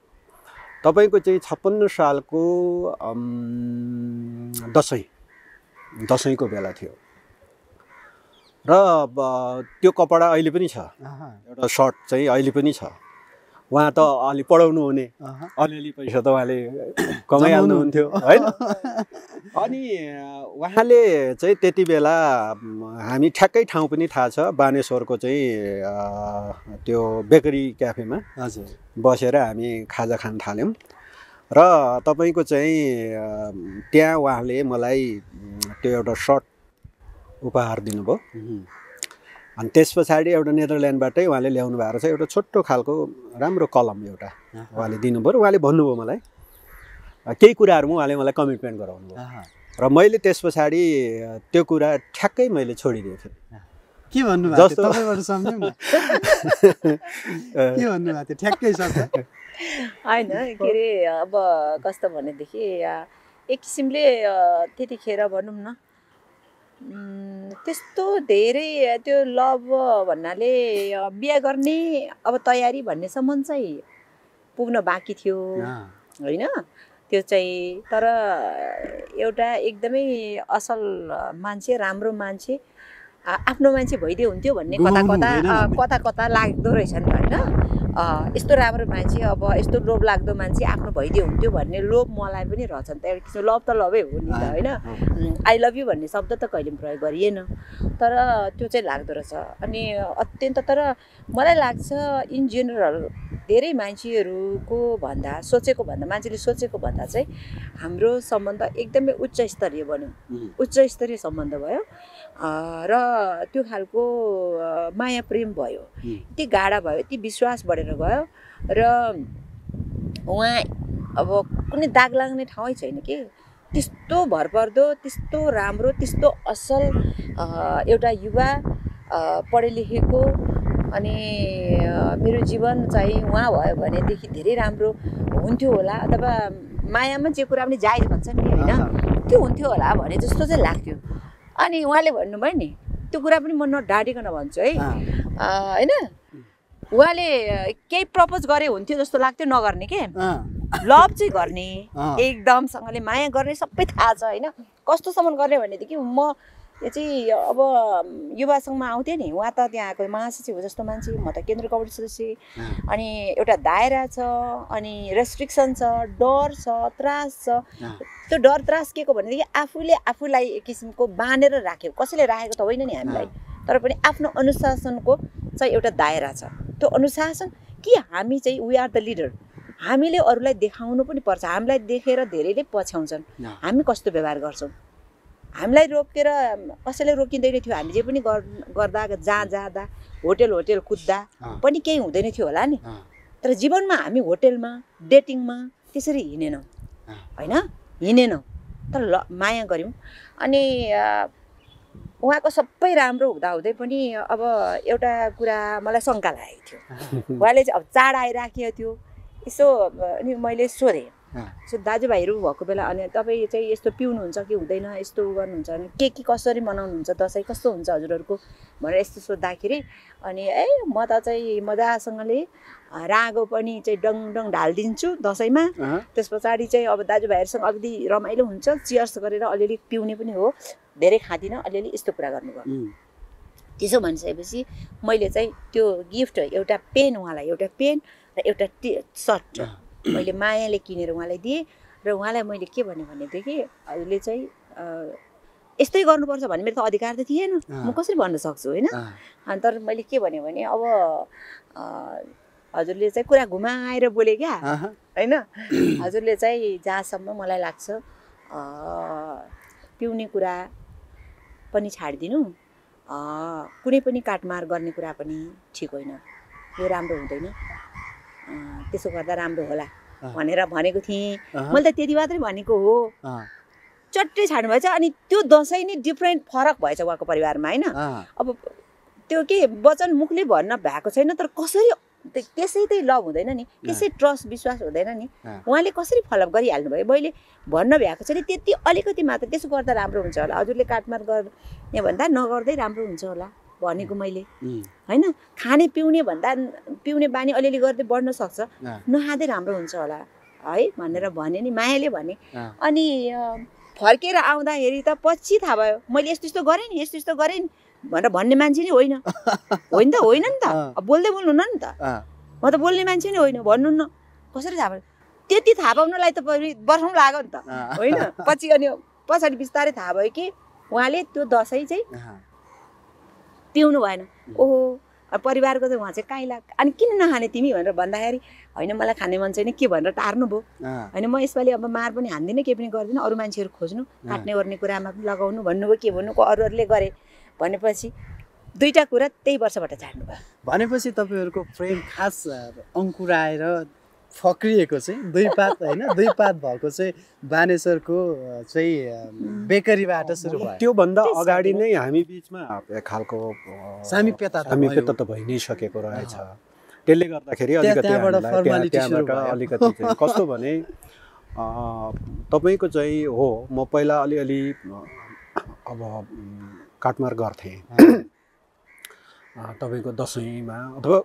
तपाईँको चाहिँ छप्पन्न सालको दसैँ दसैँको बेला थियो। र त्यो कपडा अहिले पनि छ। एउटा सर्ट चाहिँ अहिले पनि छ। उहाँ त अलि पढाउनु हुने। अलिअलि पैसा त उहाँले कमाइहाल्नुहुन्थ्यो होइन? अनि उहाँले चाहिँ त्यति बेला हामी ठ्याक्कै ठाउँ पनि थाहा छ बानेश्वरको चाहिँ त्यो बेकरी क्याफेमा हजुर। बसेर हामी खाजा खान थाल्यौँ। र तपाईँको चाहिँ त्यहाँ उहाँले मलाई त्यो एउटा सर्ट उपहार दिनुभयो। अनि त्यस पछाडि एउटा नेदरल्यान्डबाटै उहाँले ल्याउनु भएको रहेछ। एउटा छोटो खालको राम्रो कलम एउटा उहाँले दिनुभयो। र उहाँले भन्नुभयो मलाई केही कुराहरूमा उहाँले मलाई कमिटमेन्ट गराउनु भयो। र मैले त्यस पछाडि त्यो कुरा ठ्याक्कै मैले छोडिदिएँ फेरि के भन्नुभएको थियो? जस्तो- ठ्याक्कै होइन के अरे अब कस्तो भनेदेखि एक किसिमले त्यतिखेर भनौँ न त्यस्तो धेरै त्यो लभ भन्नाले बिहा गर्ने अब तयारी भन्नेसम्म चाहिँ पुग्न बाँकी थियो होइन? त्यो चाहिँ तर एउटा एकदमै असल मान्छे राम्रो मान्छे आफ्नो मान्छे भइदियो हुन्थ्यो भन्ने कता कता। कता कता लाग्दो रहेछ नि त होइन? यस्तो राम्रो मान्छे अब यस्तो लोभ लाग्दो मान्छे आफ्नो भइदियो हुन्थ्यो भन्ने लोभ मलाई पनि रहेछ नि त। एउटा किसिम लभ त लभै हो नि त होइन? आई लभ यु भन्ने शब्द त कहिले पनि प्रयोग गरिएन। तर त्यो चाहिँ लाग्दो रहेछ। अनि अत्यन्त तर मलाई लाग्छ इन जेनरल धेरै मान्छेहरूको भन्दा सोचेको भन्दा मान्छेले सोचेको भन्दा चाहिँ हाम्रो सम्बन्ध एकदमै उच्च स्तरीय बन्यो। उच्च स्तरीय सम्बन्ध भयो। र त्यो खालको माया प्रेम भयो। यति गाढा भयो यति विश्वास बढेर गयो र उहाँ अब कुनै दाग लाग्ने ठाउँै छैन कि? त्यस्तो भरपर्दो त्यस्तो राम्रो त्यस्तो असल एउटा युवा पढे लेखेको अनि मेरो जीवन चाहिँ उहाँ भयो भनेदेखि धेरै राम्रो हुन्थ्यो होला। अथवा मायामा जे कुरा पनि जायज भन्छ नि होइन? त्यो हुन्थ्यो होला भने जस्तो चाहिँ लाग्थ्यो। अनि उहाँले भन्नुभयो नि त्यो कुरा पनि म नडाँटिकन भन्छु है। होइन? उहाँले केही प्रपोज गरे हुन्थ्यो जस्तो लाग्थ्यो नगर्ने के? लभ चाहिँ गर्ने। एकदमसँगले माया गर्ने सबै थाहा छ होइन? कस्तोसम्म गर्ने भनेदेखि म यो चाहिँ अब युवा सङ्घमा आउँथेँ नि उहाँ त त्यहाँ आएको महासचिव हो जस्तो मान्छे म त केन्द्र कमिटी सदस्य अनि एउटा दायरा छ अनि रेस्ट्रिक्सन छ डर छ त्रास छ त्यो डर त्रास के को भनेदेखि आफूले आफूलाई एक किसिमको बाँधेर राख्यो कसैले राखेको त होइन नि हामीलाई तर पनि आफ्नो अनुशासनको चाहिँ एउटा दायरा छ। त्यो अनुशासन कि हामी चाहिँ वी आर द लिडर हामीले अरूलाई देखाउनु पनि पर्छ। हामीलाई देखेर धेरैले पछ्याउँछन्। हामी कस्तो व्यवहार गर्छौँ? हामीलाई रोकेर कसैले रोकिँदैन थियो। हामी जे पनि गर्- गर्दा जहाँ जाँदा होटेल होटेल कुद्दा पनि केही हुँदैन थियो होला नि। तर जीवनमा हामी होटेलमा डेटिङमा त्यसरी हिँडेनौँ। होइन? हिँडेनौँ। तर ल माया गऱ्यौँ। अनि उहाँको सबै राम्रो हुँदाहुँदै पनि अब एउटा कुरा मलाई शङ्का लागेको थियो। उहाँले चाहिँ अब चाड आइराखेको थियो। यसो अनि मैले सोधेँ। दाजुभाइहरू भएको बेला अनि तपाईँ चाहिँ यस्तो पिउनुहुन्छ कि हुँदैन यस्तो गर्नुहुन्छ भने के के कसरी मनाउनुहुन्छ दसैँ कस्तो हुन्छ हजुरहरूको भनेर यस्तो सोद्धाखेरि अनि ए म त चाहिँ मजासँगले रागो पनि चाहिँ डङ डङ ढालिदिन्छु दसैँमा। त्यस पछाडि चाहिँ अब दाजुभाइहरूसँग अलिकति रमाइलो हुन्छ चियर्स गरेर अलिअलि पिउने पनि हो। धेरै खाँदिनँ अलिअलि यस्तो कुरा गर्नुभयो त्यसो भनिसकेपछि मैले चाहिँ त्यो गिफ्ट एउटा पेन उहाँलाई एउटा पेन र एउटा टी सर्ट। मैले मायाले किनेर उहाँलाई दिएँ र उहाँलाई मैले के भने भनेदेखि हजुरले चाहिँ यस्तै गर्नुपर्छ भन्ने मेरो त अधिकार त थिएन। म। कसरी भन्न सक्छु होइन? अनि तर मैले के भने भने अब हजुरले चाहिँ कुरा घुमाएर बोले क्या होइन? हजुरले चाहिँ जहाँसम्म मलाई लाग्छ पिउने कुरा पनि छाडिदिनु कुनै पनि काटमार गर्ने कुरा पनि ठिक होइन यो राम्रो हुँदैन। त्यसो गर्दा राम्रो होला। भनेर भनेको थिएँ। मैले त त्यति मात्रै भनेको हो। चट्टै छाड्नु भएछ अनि त्यो दसैँ नै डिफ्रेन्ट फरक भएछ उहाँको परिवारमा होइन? अब त्यो के वचन मुखले भन्न भएको छैन तर कसरी त्यसै त्यही लभ हुँदैन नि। त्यसै ट्रस्ट विश्वास हुँदैन नि। उहाँले कसरी फलोअप गरिहाल्नु भयो? मैले भन्न भ्याएको छ नि त्यति अलिकति मात्र। त्यसो गर्दा राम्रो हुन्छ होला। हजुरले काटमार गर्ने भन्दा नगर्दै राम्रो हुन्छ होला। भनेको मैले। होइन? खाने पिउने भन्दा पिउने बानी अलिअलि गर्दै बढ्न सक्छ। नखाँदै राम्रो हुन्छ होला है? भनेर भने नि मायाले भने। अनि फर्केर आउँदाखेरि त पछि थाहा भयो मैले यस्तो यस्तो गरेँ नि यस्तो यस्तो गरेँ नि भनेर भन्ने मान्छे नै होइन। होइन त होइन नि त। बोल्दै बोल्नुहुन्न नि त। अँ, म त बोल्ने मान्छे नै होइन भन्नुहुन्न कसरी थाहा भयो? त्यति थाहा पाउनलाई त वर्षौँ लाग्यो नि त। होइन? पछि अनि पछाडि बिस्तारै थाहा भयो कि उहाँले त्यो दसैँ चाहिँ पिउनु भएन। ओहो परिवारको चाहिँ उहाँ चाहिँ काहीँ लाग अनि किन नखाने तिमी भनेर भन्दाखेरि होइन मलाई खाने मन छैन के भनेर टार्नु भयो होइन म यसपालि अब मार पनि हान्दिनँ केही पनि गर्दिनँ अरू मान्छेहरू खोज्नु काट्ने ओर्ने कुरामा पनि लगाउनु भन्नुभयो के भन्नुको अरूहरूले गरे। भनेपछि दुईवटा कुरा त्यही वर्षबाट छाड्नु भयो भनेपछि तपाईँहरूको प्रेम खास अ, अङ्कुराएर फक्रिएको चाहिँ दुई पात होइन दुई पात भएको चाहिँ बानेश्वरको चाहिँ बेकरीबाट सुरु भयो। त्योभन्दा अगाडि नै हामी बिचमा एक खालको सामिप्यता त सामिप्यता। त भइ नै सकेको रहेछ। त्यसले गर्दाखेरि अलिकति कस्तो भने अ, तपाईँको चाहिँ हो म पहिला अलिअलि अब काटमार गर्थेँ। तपाईँको दसैँमा अथवा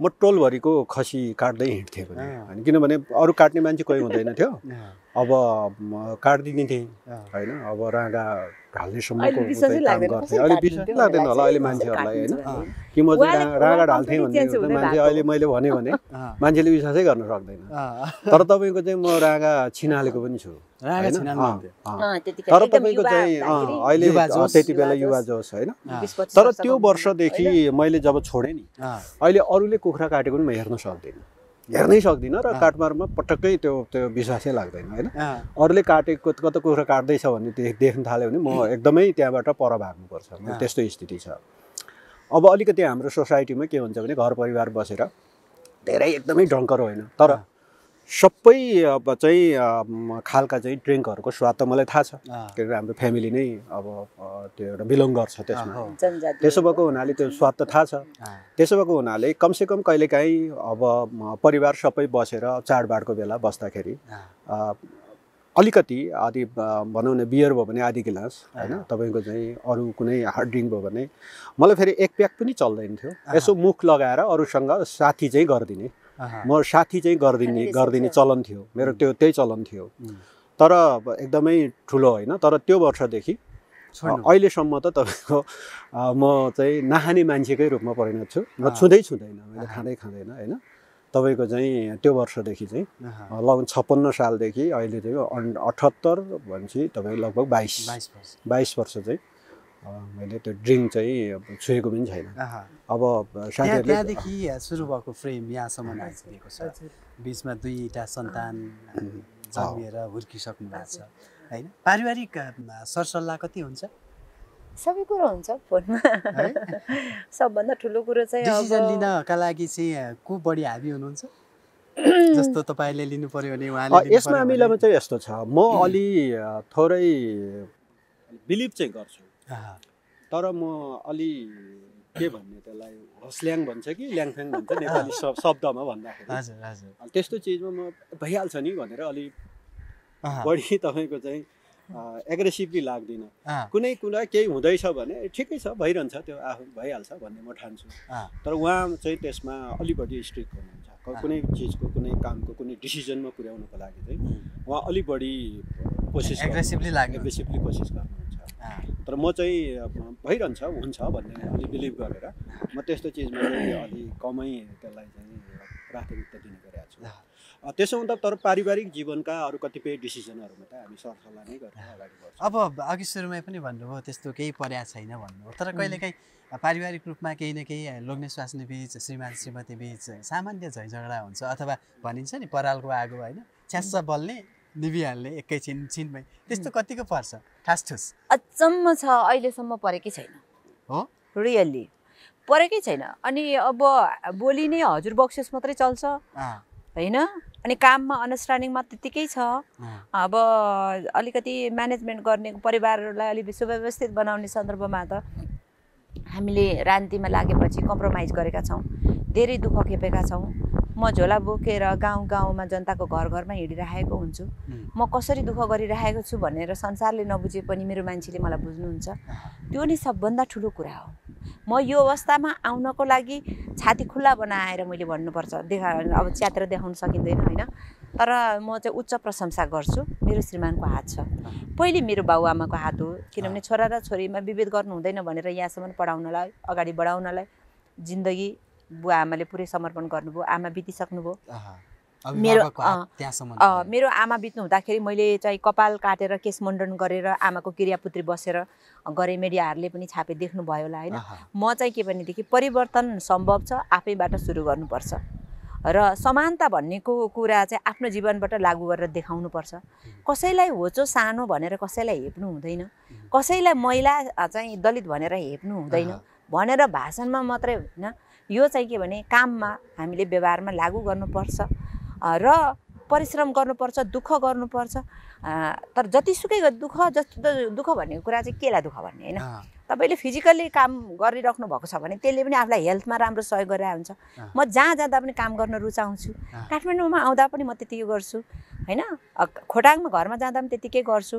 म टोलभरिको खसी काट्दै हिँड्थेँ किनभने अरू काट्ने मान्छे कोही हुँदैन थियो। अब म काटिदिन्थेँ अँ। होइन? अब राँगा ढाल्नेसम्मको गर्थेँ अहिले विश्वासै लाग्दैन होला अहिले मान्छेहरूलाई होइन? भने। कि म चाहिँ राँगा ढाल्थेँ भन्ने हुँदै मान्छे। अहिले मैले भने भने मान्छेले विश्वासै गर्न सक्दैन। तर तपाईँको चाहिँ म राँगा छिनालेको पनि छु। तर तपाईँको चाहिँ अहिले त्यति बेला युवा जोस। होइन? अँ, 20-25 तर त्यो वर्षदेखि? मैले जब छोडेँ नि अहिले अरूले कुखुरा काटेको पनि म हेर्न सक्दिनँ। हेर्नै सक्दिनँ र अँ। काठमाडौँमा पटक्कै त्यो त्यो विश्वासै लाग्दैन होइन अरूले काटेको कता कुखुरा काट्दैछ देख देख्न थाल्यो भने म एकदमै त्यहाँबाट पर भाग्नुपर्छ। त्यस्तो स्थिति छ अब अलिकति हाम्रो सोसाइटीमा के हुन्छ भने घर परिवार बसेर धेरै एकदमै ड्रङ्कर होइन तर। सबै अब चाहिँ खालका चाहिँ ड्रिङ्कहरूको स्वाद त मलाई थाहा छ। किनभने हाम्रो फ्यामिली नै अब त्यो एउटा बिलोङ गर्छ त्यसमा। त्यसो भएको हुनाले त्यो स्वाद त थाहा छ। त्यसो भएको हुनाले कमसेकम कहिलेकाहीँ अब परिवार सबै बसेर चाडबाडको बेला बस्दाखेरि अलिकति आदि भनौँ न बियर भयो भने आधी गिलास होइन। तपाईँको चाहिँ अरू कुनै हार्ड ड्रिङ्क भयो भने मलाई फेरि एक प्याक पनि चल्दैन थियो। यसो मुख लगाएर अरूसँग साथी चाहिँ गरिदिने। म साथी चाहिँ गरिदिने गरिदिने। चलन थियो। मेरो त्यो त्यही चलन थियो। तर एकदमै ठुलो होइन। तर त्यो वर्षदेखि। अहिलेसम्म त तपाईँको म चाहिँ नखाने मान्छेकै रूपमा परिणत छु। म। छुँदै छुँदैन। मैले। खाँदै खाँदैन होइन। तपाईँको चाहिँ त्यो वर्षदेखि चाहिँ लगभग छप्पन्न सालदेखि अहिले चाहिँ अन- अठहत्तर भनेपछि तपाईँको लगभग बाइस। बाइस वर्ष। बाइस वर्ष चाहिँ। मैले त्यो ड्रिङ्क चाहिँ अब छुएको पनि छैन। अब साथीहरूले त्यहाँदेखि सुरु भएको फ्रेम यहाँसम्म आइपुगेको छ। बिचमा दुईवटा सन्तान जन्मिएर हुर्किसक्नु भएको छ। होइन? पारिवारिक सरसल्लाह कति हुन्छ? सबै कुरो हुन्छ फोनमा। है? सबभन्दा ठुलो कुरो चाहिँ डिसिजन लिनका लागि चाहिँ को बढी हाबी हुनुहुन्छ? जस्तो तपाईँले लिनु पर्यो भने उहाँले यसमा मिलामा चाहिँ यस्तो छ। म अलि थोरै बिलिभ चाहिँ गर्छु। तर म अलि के भन्ने त्यसलाई होस्ल्याङ भन्छ कि ल्याङफ्याङ भन्छ नेपाली शब्दमा भन्दाखेरि। हजुर हजुर। अब त्यस्तो चिजमा म भइहाल्छ नि भनेर अलि बढी तपाईँको चाहिँ एग्रेसिभली लाग्दिनँ। कुनै कुरा केही हुँदैछ भने ठिकै छ भइरहन्छ त्यो आफू भइहाल्छ भन्ने म ठान्छु। तर उहाँ चाहिँ त्यसमा अलि बढी स्ट्रिक्ट हुनुहुन्छ। कुनै चिजको कुनै कामको कुनै डिसिजनमा पुर्याउनको लागि चाहिँ उहाँ अलि बढी कोसिस Aggressively लाग्नुहुन्छ। एग्रेसिभली कोसिस गर्नुहुन्छ। तर म चाहिँ भइरहन्छ हुन्छ भन्ने अलि बिलिभ गरेर। म त्यस्तो चिजमा चाहिँ अलि कमै त्यसलाई चाहिँ प्राथमिकता दिने गरेको छु। त्यसो हुँदा तर पारिवारिक जीवनका अरू कतिपय डिसिजनहरूमा त हामी सरसल्लाह नै गरेर अगाडि बढ्छौँ अब अघि सुरुमै पनि भन्नुभयो त्यस्तो केही पर्या छैन भन्नुभयो। तर कहिलेकाहीँ पारिवारिक रूपमा केही न केही लोग्ने स्वास्नी बिच श्रीमान श्रीमती बिच सामान्य झै झगडा हुन्छ अथवा भनिन्छ नि परालको आगो होइन? छ्यास्स बल्ने निभिहाल्ने एकैछिन छिनमै त्यस्तो कतिको पर्छ? ठास ठुस? अचम्म छ अहिलेसम्म परेकै छैन। हो? रियल्ली परेकै छैन। अनि अब बोली नै हजुर बक्सेस मात्रै चल्छ। होइन? अनि काममा अन्डरस्ट्यान्डिङमा त्यत्तिकै छ। अब अलिकति म्यानेजमेन्ट गर्ने परिवारलाई अलिक सुव्यवस्थित बनाउने सन्दर्भमा त हामीले रान्तिमा लागेपछि कम्प्रोमाइज गरेका छौँ। धेरै दुःख खेपेका छौँ। म झोला बोकेर गाउँ गाउँमा जनताको घर घरमा हिँडिरहेको हुन्छु। म कसरी दुःख गरिरहेको छु भनेर संसारले नबुझे पनि मेरो मान्छेले मलाई बुझ्नुहुन्छ। त्यो नै सबभन्दा ठुलो कुरा हो। म यो अवस्थामा आउनको लागि छाती खुल्ला बनाएर मैले भन्नुपर्छ। देखा अब च्यातेर देखाउन सकिँदैन होइन? तर म चाहिँ उच्च प्रशंसा गर्छु। मेरो श्रीमानको हात छ। पहिले मेरो बाबुआमाको हात हो। किनभने छोरा र छोरीमा विभेद गर्नु हुँदैन भनेर यहाँसम्म पढाउनलाई अगाडि बढाउनलाई जिन्दगी बुवा आमाले पुरै समर्पण गर्नुभयो आमा बितिसक्नुभयो। मेरो-। मेरो आमा बित्नु हुँदाखेरि मैले चाहिँ कपाल काटेर केस मण्डन गरेर आमाको क्रियापुत्री बसेर गरेँ मिडियाहरूले पनि छापे देख्नुभयो होला होइन? म चाहिँ के भनेदेखि परिवर्तन सम्भव छ आफैबाट सुरु गर्नुपर्छ। र समानता भन्नेको कुरा चाहिँ आफ्नो जीवनबाट लागू गरेर देखाउनुपर्छ। कसैलाई होचो सानो भनेर कसैलाई हेप्नु हुँदैन। कसैलाई महिला चाहिँ दलित भनेर हेप्नु हुँदैन। भनेर भाषणमा मात्रै होइन यो चाहिँ के भने काममा हामीले व्यवहारमा लागू गर्नुपर्छ र परिश्रम गर्नुपर्छ दुःख गर्नुपर्छ तर जतिसुकै दुःख जस्तो दुःख भन्ने कुरा चाहिँ केलाई दुःख भन्ने होइन? तपाईँले फिजिकल्ली काम गरिराख्नु भएको छ भने त्यसले पनि आफूलाई हेल्थमा राम्रो सहयोग गरिरहेको हुन्छ। म जहाँ जाँदा पनि काम गर्न रुचाउँछु। काठमाडौँमा आउँदा पनि म त्यतिकै गर्छु होइन? खोटाङमा घरमा जाँदा पनि त्यतिकै गर्छु।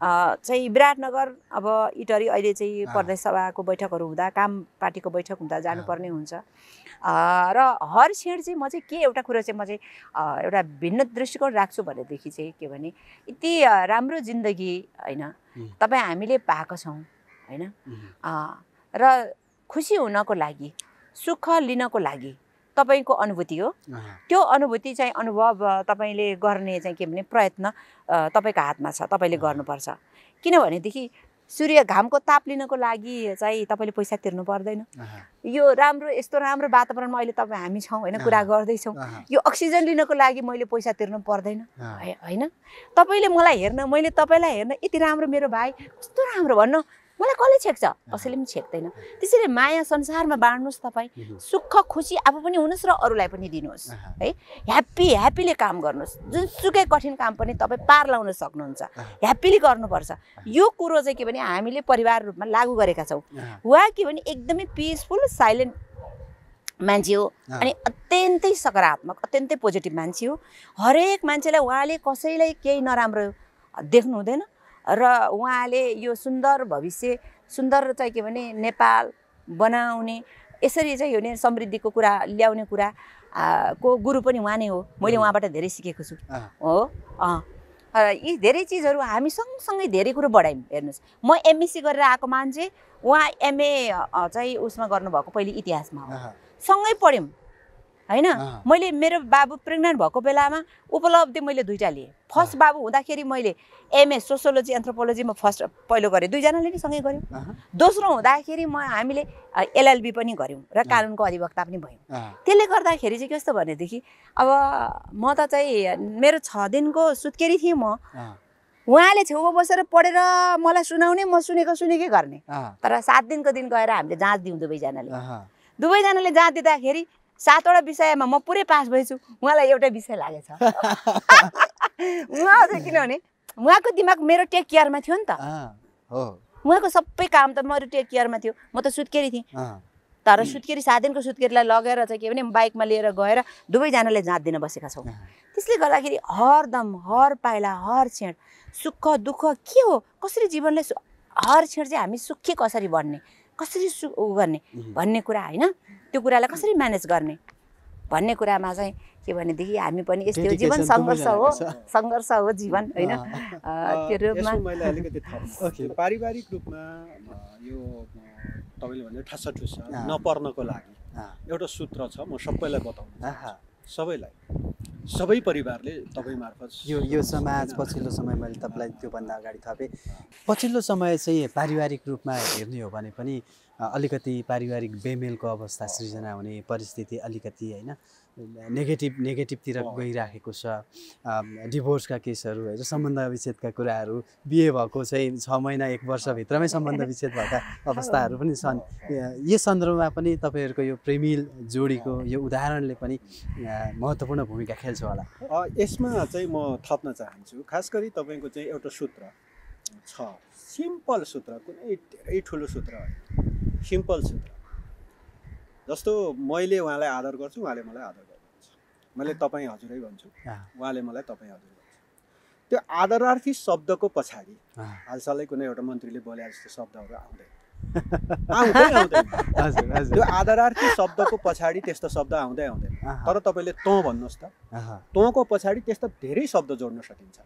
चाहिँ विराटनगर अब इटरी अहिले चाहिँ। प्रदेश सभाको बैठकहरू हुँदा काम पार्टीको बैठक हुँदा जानुपर्ने हुन्छ अ, र हर क्षण चाहिँ म चाहिँ के एउटा कुरो चाहिँ म चाहिँ अ, एउटा भिन्न दृष्टिकोण राख्छु भनेदेखि चाहिँ के भने यति राम्रो जिन्दगी होइन. तपाईँ हामीले पाएको छौँ होइन र खुसी हुनको लागि सुख लिनको लागि तपाईँको अनुभूति हो। त्यो अनुभूति चाहिँ अनुभव तपाईँले गर्ने चाहिँ के भने प्रयत्न तपाईँको हातमा छ तपाईँले गर्नुपर्छ। किनभनेदेखि सूर्य घामको ताप लिनको लागि चाहिँ तपाईँले पैसा तिर्नु पर्दैन। यो राम्रो यस्तो राम्रो वातावरणमा अहिले तपाईँ हामी छौँ होइन कुरा। गर्दैछौँ। यो अक्सिजन लिनको लागि मैले पैसा तिर्नु पर्दैन। होइन? तपाईँले मलाई हेर्न मैले तपाईँलाई हेर्न यति राम्रो मेरो भाइ कस्तो राम्रो भन्नु। मलाई कसले छेक्छ? कसैले पनि छेक्दैन। त्यसैले माया संसारमा बाँड्नुहोस् तपाईँ। सुख खुसी आफू पनि हुनुहोस् र अरूलाई पनि दिनुहोस्। है? ह्याप्पी ह्याप्पीले काम गर्नुहोस्। जुनसुकै कठिन काम पनि तपाईँ पार लाउन सक्नुहुन्छ। ह्याप्पीली गर्नुपर्छ। यो कुरो चाहिँ के भने हामीले परिवार रूपमा लागू गरेका छौँ। उहाँ के भने एकदमै पिसफुल साइलेन्ट मान्छे हो। अनि अत्यन्तै सकारात्मक अत्यन्तै पोजिटिभ मान्छे हो। हरेक मान्छेलाई उहाँले कसैलाई केही नराम्रो देख्नु हुँदैन। र उहाँले यो सुन्दर भविष्य सुन्दर चाहिँ के भने नेपाल बनाउने यसरी चाहिँ हो भने समृद्धिको कुरा ल्याउने कुरा आ, को गुरु पनि उहाँ नै हो। मैले उहाँबाट धेरै सिकेको छु। हो? अँ। र यी धेरै चिजहरू हामी सँगसँगै धेरै कुरो बढायौँ। हेर्नुहोस् म एमएससी गरेर आएको मान्छे उहाँ एमए चाहिँ उसमा गर्नुभएको पहिले इतिहासमा हो। सँगै पढ्यौँ। होइन। मैले मेरो बाबु प्रेग्नेन्ट भएको बेलामा उपलब्धि मैले दुइटा लिएँ। फर्स्ट बाबु हुँदाखेरि मैले एमए सोसियोलोजी एन्थ्रोपोलोजीमा फर्स्ट पहिलो गरेँ। दुईजनाले नै सँगै गऱ्यौँ दोस्रो हुँदाखेरि म हामीले एलएलबी पनि गऱ्यौँ र कानुनको अधिवक्ता पनि भयौँ। त्यसले गर्दाखेरि चाहिँ कस्तो भनेदेखि अब म त चाहिँ मेरो छ दिनको सुत्केरी थिएँ म। उहाँले छेउमा बसेर पढेर मलाई सुनाउने म सुनेको सुनेकै गर्ने। तर सात दिनको दिन गएर हामीले जाँच दिउँ दुवैजनाले। दुवैजनाले जाँच दिँदाखेरि सातवटा विषयमा म पुरै पास भएछु। उहाँलाई एउटै विषय लागेछ। उहाँ चाहिँ किनभने उहाँको दिमाग मेरो टेक केयरमा थियो नि त। उहाँको सबै काम त मेरो टेक केयरमा थियो। म त सुत्केरी थिएँ। तर सुत्केरी सात दिनको सुत्केरीलाई लगेर चाहिँ के भने बाइकमा लिएर गएर दुवैजनाले जाँच दिन बसेका छौँ। त्यसले गर्दाखेरि हरदम हर पाइला हर क्षण सुख दुःख के हो? कसरी जीवनले हर क्षण चाहिँ हामी सुखी कसरी बन्ने? कसरी सु उ गर्ने? भन्ने कुरा होइन। त्यो कुरालाई कसरी म्यानेज गर्ने? भन्ने कुरामा चाहिँ के भनेदेखि हामी पनि यस्तै हो जीवन सङ्घर्ष हो। सङ्घर्ष हो जीवन होइन। त्यो रूपमा यसमा मैले अलिकति थप ओके। पारिवारिक रूपमा यो तपाईँले भने ठुसा। नपर्नको लागि। एउटा सूत्र छ म सबैलाई बताउनु आहा, सबैलाई। सबै परिवारले तपाईँ मार्फत यो यो समाज पछिल्लो समय मैले तपाईँलाई त्योभन्दा अगाडि थपेँ। पछिल्लो समय चाहिँ पारिवारिक रूपमा हेर्ने हो भने पनि अलिकति पारिवारिक बेमेलको अवस्था सृजना हुने परिस्थिति अलिकति होइन। नेगेटिभ नेगेटिभतिर हो। गइराखेको छ। डिभोर्सका केसहरू होइन सम्बन्ध विच्छेदका कुराहरू बिहे भएको चाहिँ छ महिना एक वर्षभित्रमै सम्बन्ध विच्छेद भएका अवस्थाहरू पनि छन्। य- यस सन्दर्भमा पनि तपाईँहरूको यो प्रेमिल जोडीको यो उदाहरणले पनि महत्त्वपूर्ण भूमिका खेल्छ होला। यसमा चाहिँ म थप्न चाहन्छु खास गरी तपाईँको चाहिँ एउटा सूत्र छ। सिम्पल सूत्र कुनै धेरै ठुलो सूत्र होइन। सिम्पल सूत्र। जस्तो मैले उहाँलाई आदर गर्छु उहाँले मलाई आदर मैले तपाईँ हजुरै भन्छु। उहाँले मलाई तपाईँ हजुर गर्छ त्यो आदरार्थी शब्दको पछाडि हालसालै कुनै एउटा मन्त्रीले बोले जस्तो शब्दहरू आउँदैन। त्यो आदरार्थी शब्दको पछाडि त्यस्तो शब्द आउँदै आउँदैन। तर तपाईँले तँ भन्नुहोस् त। तँको पछाडि त्यस्ता धेरै शब्द जोड्न सकिन्छ।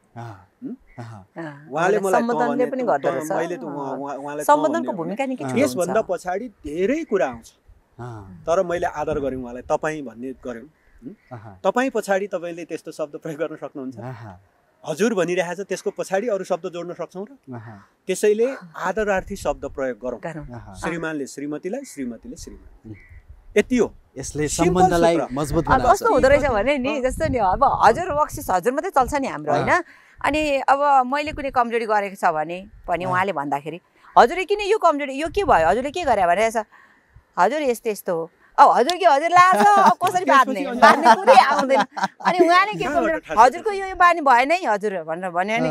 उहाँले मलाई तँ सम्बोधनले भने पनि तँ- गर्दो तँ- रहेछ। मैले त उहाँ- अँ। उहाँ- उहाँलाई तँ सम्बोधनको भन्ने हो भने भूमिका निकै अँ। ठुलो यसभन्दा हुन्छ पछाडि धेरै कुरा आउँछ। तर मैले आदर गरेँ उहाँलाई। तपाईँ भन्ने गऱ्यौँ। अँ, तपाईँ पछाडि तपाईँले त्यस्तो शब्द प्रयोग गर्न सक्नुहुन्छ। हजुर भनिरहेछ त्यसको पछाडि अरू शब्द जोड्न सक्छौँ र त्यसैले आदरार्थी शब्द प्रयोग गरौँ। श्रीमानले श्रीमतीलाई श्रीमतीले। श्रीमान यति हो। यसले सम्बन्धलाई। मजबुत अब बनाउँछ। कस्तो हुँदो रहेछ भने नि। जस्तो नि अब हजुर बक्सिस हजुर मात्रै चल्छ नि हाम्रो होइन? अनि अब मैले कुनै कमजोरी गरेको छ भने पनि। उहाँले भन्दाखेरि हजुरले किन यो कमजोरी यो के भयो? हजुरले के गरे भने हजुर यस्तो यस्तो हो। अब हजुर के हजुर लाछ अब कसरी बाँध्ने बाँध्ने कुरै आउँदैन अनि उहाँले के हजुरको यो बानी भएन है हजुर भनेर भन्यो भने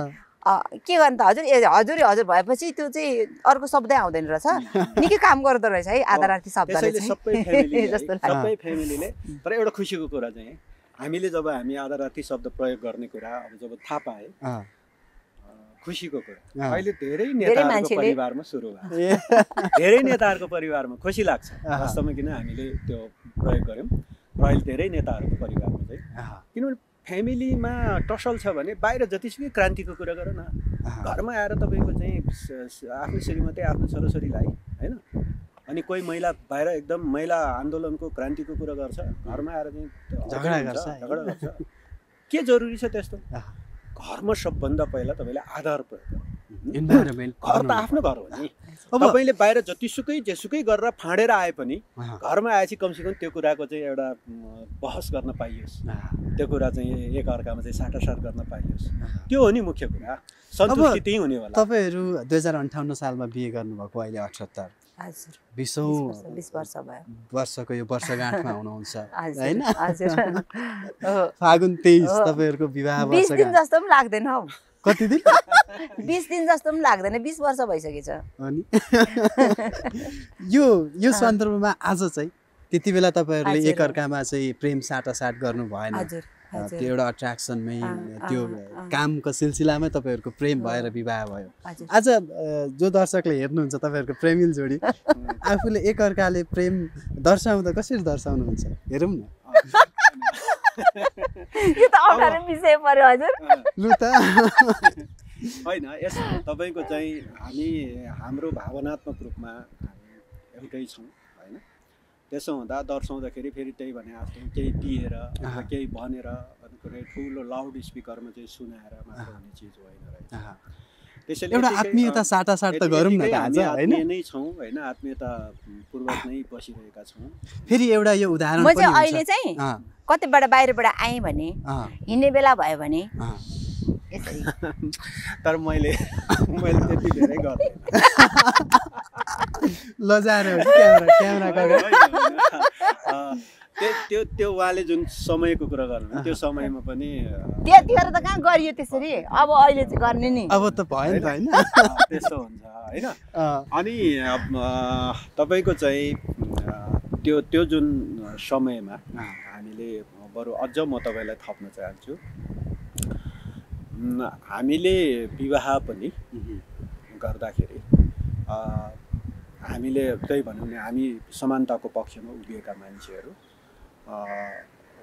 के गर्नु त हजुर ए हजुर हजुर भएपछि त्यो चाहिँ अर्को शब्दै आउँदैन रहेछ निकै काम गर्दो रहेछ है आधारार्थी शब्दले फ्यामिली जस्तो सबै फ्यामिलीले तर एउटा खुसीको कुरा चाहिँ हामीले जब हामी आधारार्थी शब्द प्रयोग गर्ने कुरा अब जब थाहा पाए खुसीको कुरा। अहिले धेरै नेताहरूको परिवारमा सुरु भएको छ। ए, धेरै नेताहरूको परिवारमा खुसी लाग्छ। वास्तवमा किन हामीले त्यो प्रयोग गऱ्यौँ? र अहिले धेरै नेताहरूको परिवारमा चाहिँ। किनभने फ्यामिलीमा टसल छ भने बाहिर जतिसुकै क्रान्तिको कुरा गर न। घरमा आएर तपाईँको चाहिँ आफ्नो श्रीमती आफ्नो छोराछोरीलाई होइन? अनि कोही महिला बाहिर एकदम महिला आन्दोलनको क्रान्तिको कुरा गर्छ। घरमा आएर चाहिँ झगडा गर्छ? झगडा गर्छ। के जरुरी छ त्यस्तो। घरमा सबभन्दा पहिला तपाईँले आधार प्रयोग। इन्भाइरोमेन्ट घर त आफ्नो घर हो नि। अब तपाईँले बाहिर जतिसुकै जेसुकै गरेर फाँडेर आए पनि घरमा आएपछि कमसेकम त्यो कुराको चाहिँ एउटा बहस गर्न पाइयोस्। त्यो कुरा चाहिँ एक अर्कामा चाहिँ साटासाट गर्न पाइयोस्। त्यो हो नि मुख्य कुरा। सन्तुष्टि त्यही हुने होला। तपाईँहरू दुई हजार अन्ठाउन्न सालमा बिहे गर्नुभएको अहिले अठहत्तर। बिसौँ वर्षको यो वर्षगाँठमा हुनुहुन्छ होइन। फागुन तेइस। तपाईँहरूको विवाह बिस दिन जस्तो पनि लाग्दैन हौ। कति दिन? बिस दिन जस्तो पनि लाग्दैन बिस वर्ष भइसकेछ। अनि? यो यो सन्दर्भमा आज चाहिँ त्यति बेला तपाईँहरूले। एकअर्कामा चाहिँ प्रेम साटासाट गर्नु भएन हजुर। त्यो एउटा अट्र्याक्सनमै त्यो। कामको सिलसिलामै तपाईँहरूको प्रेम भएर विवाह भयो। आज जो दर्शकले हेर्नुहुन्छ तपाईँहरूको प्रेमिल जोडी आफूले एकअर्काले प्रेम दर्शाउँदा कसरी दर्शाउनुहुन्छ? हेरौँ न। यो त अप्ठ्यारो विषय पर्यो हजुर। लु त। होइन यस तपाईँको चाहिँ हामी हाम्रो भावनात्मक रूपमा हामी एउटै छौँ। त्यसो हुँदा दर्शाउँदाखेरि फेरि त्यही भने आफ्नो केही दिएर। केही भनेर कुरा ठुलो लाउड स्पिकरमा चाहिँ सुनाएर मात्र। हुने चिज होइन रहेछ। त्यसैले एउटा आत्मीयता साटासाट त गरौँ न हामी नै छौँ होइन? आत्मीयता पूर्वक नै बसिरहेका छौँ। फेरि एउटा यो उदाहरण म पनि चाहिँ हुन्छ। अहिले चाहिँ कतिबाट बाहिरबाट आएँ भने हिँड्ने बेला भयो भने तर मैले मैले त्यति धेरै गर्दैन। त्यो त्यो त्यो उहाँले जुन समयको कुरा गर्नु त्यो समयमा पनि त्यतिखेर त कहाँ गरियो त्यसरी? अब अहिले चाहिँ गर्ने नि। अब त भयो नि त होइन। त्यस्तो हुन्छ होइन। अनि तपाईँको चाहिँ त्यो त्यो जुन समयमा हामीले बरु अझ म तपाईँलाई थप्न चाहन्छु। हामीले विवाह पनि गर्दाखेरि अ, हामीले त्यही भनौँ न हामी समानताको पक्षमा उभिएका मान्छेहरू।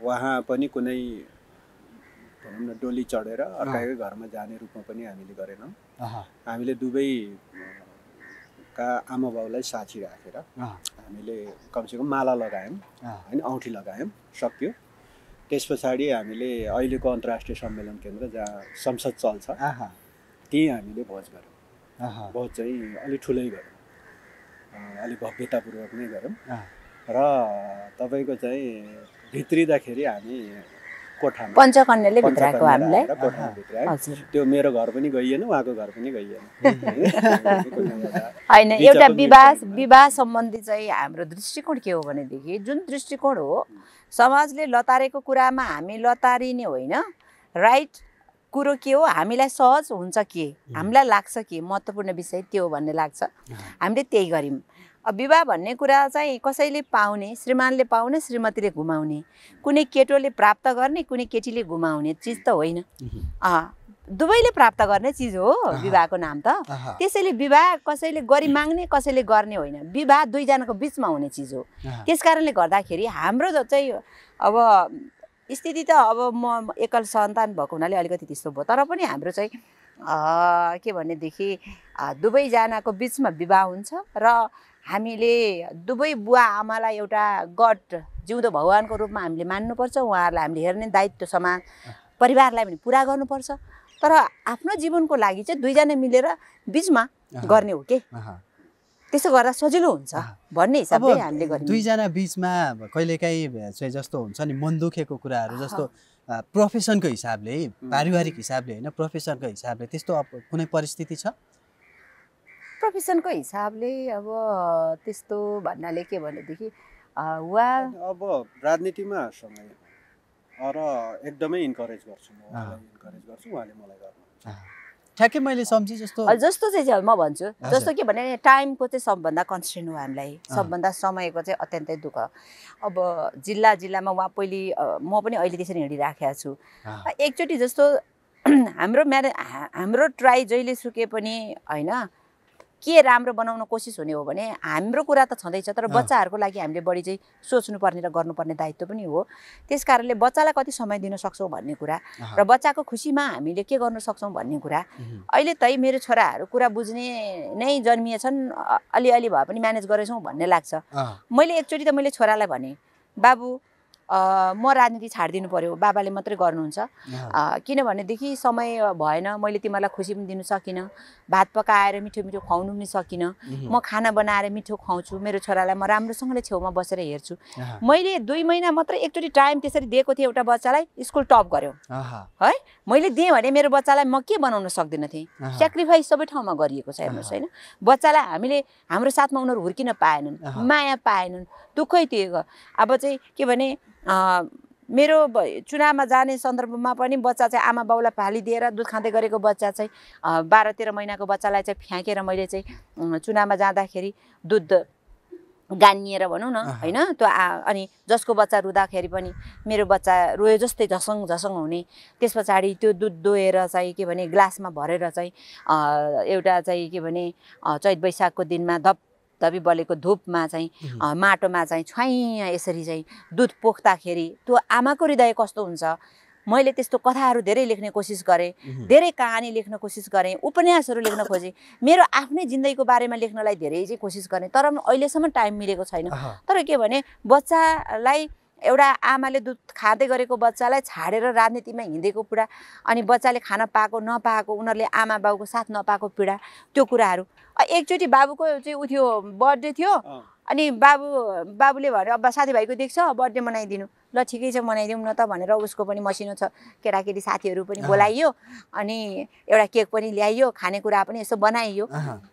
उहाँ पनि कुनै भनौँ न डोली चढेर अर्काकै घरमा जाने रूपमा पनि हामीले गरेनौँ। हामीले दुवै का आमा बाउलाई साथी राखेर हामीले कमसेकम माला लगायौँ होइन औँठी लगायौँ सक्यो। त्यस पछाडि हामीले अहिलेको अन्तर्राष्ट्रिय सम्मेलन केन्द्र जहाँ संसद चल्छ त्यहीँ हामीले भोज गऱ्यौँ। भोज चाहिँ अलिक ठुलै गऱ्यौँ। अलिक भव्यतापूर्वक नै गऱ्यौँ। र तपाईँको चाहिँ भित्रिँदाखेरि हामी कोठामा पञ्चकन्याले भित्राएको पञ्चकन्या हामीलाई। राखेर कोठामा भित्रायौँ हजुर। त्यो मेरो घर पनि गइएन उहाँको घर पनि गइएन। होइन एउटा विवाह। विवाह सम्बन्धी चाहिँ हाम्रो दृष्टिकोण के हो भनेदेखि जुन दृष्टिकोण हो समाजले लतारेको कुरामा हामी लतारिने होइन राइट कुरो के हो हामीलाई सहज हुन्छ के? हामीलाई लाग्छ के? महत्त्वपूर्ण विषय त्यो हो भन्ने लाग्छ। हामीले त्यही गऱ्यौँ। अब विवाह भन्ने कुरा चाहिँ कसैले पाउने श्रीमानले पाउने श्रीमतीले घुमाउने। कुनै केटोले प्राप्त गर्ने कुनै केटीले घुमाउने चिज त होइन। दुवैले प्राप्त गर्ने चिज हो। विवाहको नाम त। त्यसैले विवाह कसैले गरी माग्ने कसैले गर्ने होइन। विवाह दुईजनाको बिचमा हुने चिज हो। त्यस कारणले गर्दाखेरि हाम्रो चाहिँ अब स्थिति त अब म एकल सन्तान भएको हुनाले अलिकति त्यस्तो भयो। तर पनि हाम्रो चाहिँ के भनेदेखि दुवैजनाको बिचमा विवाह हुन्छ र हामीले दुवै बुवा आमालाई एउटा गड जिउँदो भगवान्को रूपमा हामीले मान्नुपर्छ उहाँहरूलाई हामीले हेर्ने दायित्व समाज परिवारलाई पनि पुरा गर्नुपर्छ। तर आफ्नो जीवनको लागि चाहिँ दुईजना मिलेर बिचमा गर्ने हो के। त्यसो गर्दा सजिलो हुन्छ। भन्ने हिसाबले हामीले गर्यौँ। दुईजना बिचमा कहिलेकाहीँ चाहिँ जस्तो हुन्छ नि मन दुखेको कुराहरू जस्तो प्रोफेसनको हिसाबले है, पारिवारिक हिसाबले होइन प्रोफेसनको हिसाबले त्यस्तो अब कुनै परिस्थिति छ? प्रोफेसनको हिसाबले अब त्यस्तो भन्नाले के भनेदेखि वा अब राजनीतिमा सँगै र एकदमै इन्करेज गर्छु म इन्करेज गर्छु उहाँले मलाई गर्नु ठ्याक्कै मैले सम्झेँ जस्तो जस्तो चाहिँ म भन्छु। जस्तो के भने टाइमको चाहिँ सबभन्दा कन्सटेन्ट हो हामीलाई। सबभन्दा समयको चाहिँ अत्यन्तै दुःख। अब जिल्ला जिल्लामा उहाँ पहिले म पनि अहिले त्यसरी हिँडिराखेको छु। एकचोटि जस्तो हाम्रो म्यारे हाम्रो ट्राई जहिले सुके पनि होइन के राम्रो बनाउन कोसिस हुने हो भने हाम्रो कुरा त छँदैछ तर। बच्चाहरूको लागि हामीले बढी चाहिँ सोच्नुपर्ने र गर्नुपर्ने दायित्व पनि हो। त्यस कारणले बच्चालाई कति समय दिन सक्छौँ भन्ने कुरा र बच्चाको खुसीमा हामीले के गर्न सक्छौँ भन्ने कुरा अहिले तै मेरो छोराहरू कुरा बुझ्ने नै जन्मिएछन् अलिअलि भए पनि म्यानेज गरेछौँ भन्ने लाग्छ। मैले एकचोटि त मैले छोरालाई भने बाबु म राजनीति छाडिदिनु पर्यो बाबाले मात्रै गर्नुहुन्छ। किनभनेदेखि समय भएन मैले तिमीहरूलाई खुसी पनि दिनु सकिनँ भात पकाएर मिठो मिठो खुवाउनु पनि सकिनँ म खाना बनाएर मिठो खुवाउँछु मेरो छोरालाई म राम्रोसँगले छेउमा बसेर हेर्छु। मैले दुई महिना मात्रै एकचोटि टाइम त्यसरी दिएको थिएँ एउटा बच्चालाई स्कुल टप गऱ्यो अँ, मैले दिएँ भने मेरो बच्चालाई म के बनाउन सक्दिनँ थिएँ सेक्रिफाइस सबै ठाउँमा गरिएको छ हेर्नुहोस् होइन। बच्चालाई हामीले हाम्रो साथमा उनीहरू हुर्किन पाएनन्। माया पाएनन् दुःखै दिएको। अब चाहिँ के भने मेरो चुनावमा जाने सन्दर्भमा पनि बच्चा चाहिँ आमा बाउलाई फालिदिएर दुध खाँदै गरेको बच्चा चाहिँ बाह्र तेह्र महिनाको बच्चालाई चाहिँ फ्याँकेर मैले चाहिँ चुनावमा जाँदाखेरि दुध गानिएर भनौँ न। होइन? त्यो आ- अनि जसको बच्चा रुँदाखेरि पनि मेरो बच्चा रोयो जस्तै झसङ झसङ हुने। त्यस पछाडि त्यो दुध दोहेर चाहिँ के भने ग्लासमा भरेर चाहिँ एउटा चाहिँ के भने चैत वैशाखको दिनमा धप धपी बलेको धुपमा चाहिँ माटोमा चाहिँ छ्वाइँ यसरी चाहिँ दुध पोख्दाखेरि त्यो आमाको हृदय कस्तो हुन्छ? मैले त्यस्तो कथाहरू धेरै लेख्ने कोसिस गरेँ धेरै कहानी लेख्न कोसिस गरेँ उपन्यासहरू लेख्न खोजेँ। मेरो आफ्नै जिन्दगीको बारेमा लेख्नलाई धेरै चाहिँ कोसिस गरेँ तर म अहिलेसम्म टाइम मिलेको छैन। तर के भने बच्चालाई एउटा आमाले दुध खाँदै गरेको बच्चालाई छाडेर राजनीतिमा हिँडेको पीडा अनि बच्चाले खान पाएको नपाएको उनीहरूले आमा बाउको साथ नपाएको पीडा त्यो कुराहरू। एकचोटि बाबुको चाहिँ उ थियो बर्थडे थियो। अनि बाबु बाबुले भन्यो अब साथीभाइको देख्छ बर्थडे मनाइदिनु। ल ठिकै छ मनाइदिउँ न त भनेर उसको पनि मसिनो छ। केटाकेटी साथीहरू पनि। बोलाइयो अनि एउटा केक पनि ल्याइयो खानेकुरा पनि यसो बनाइयो।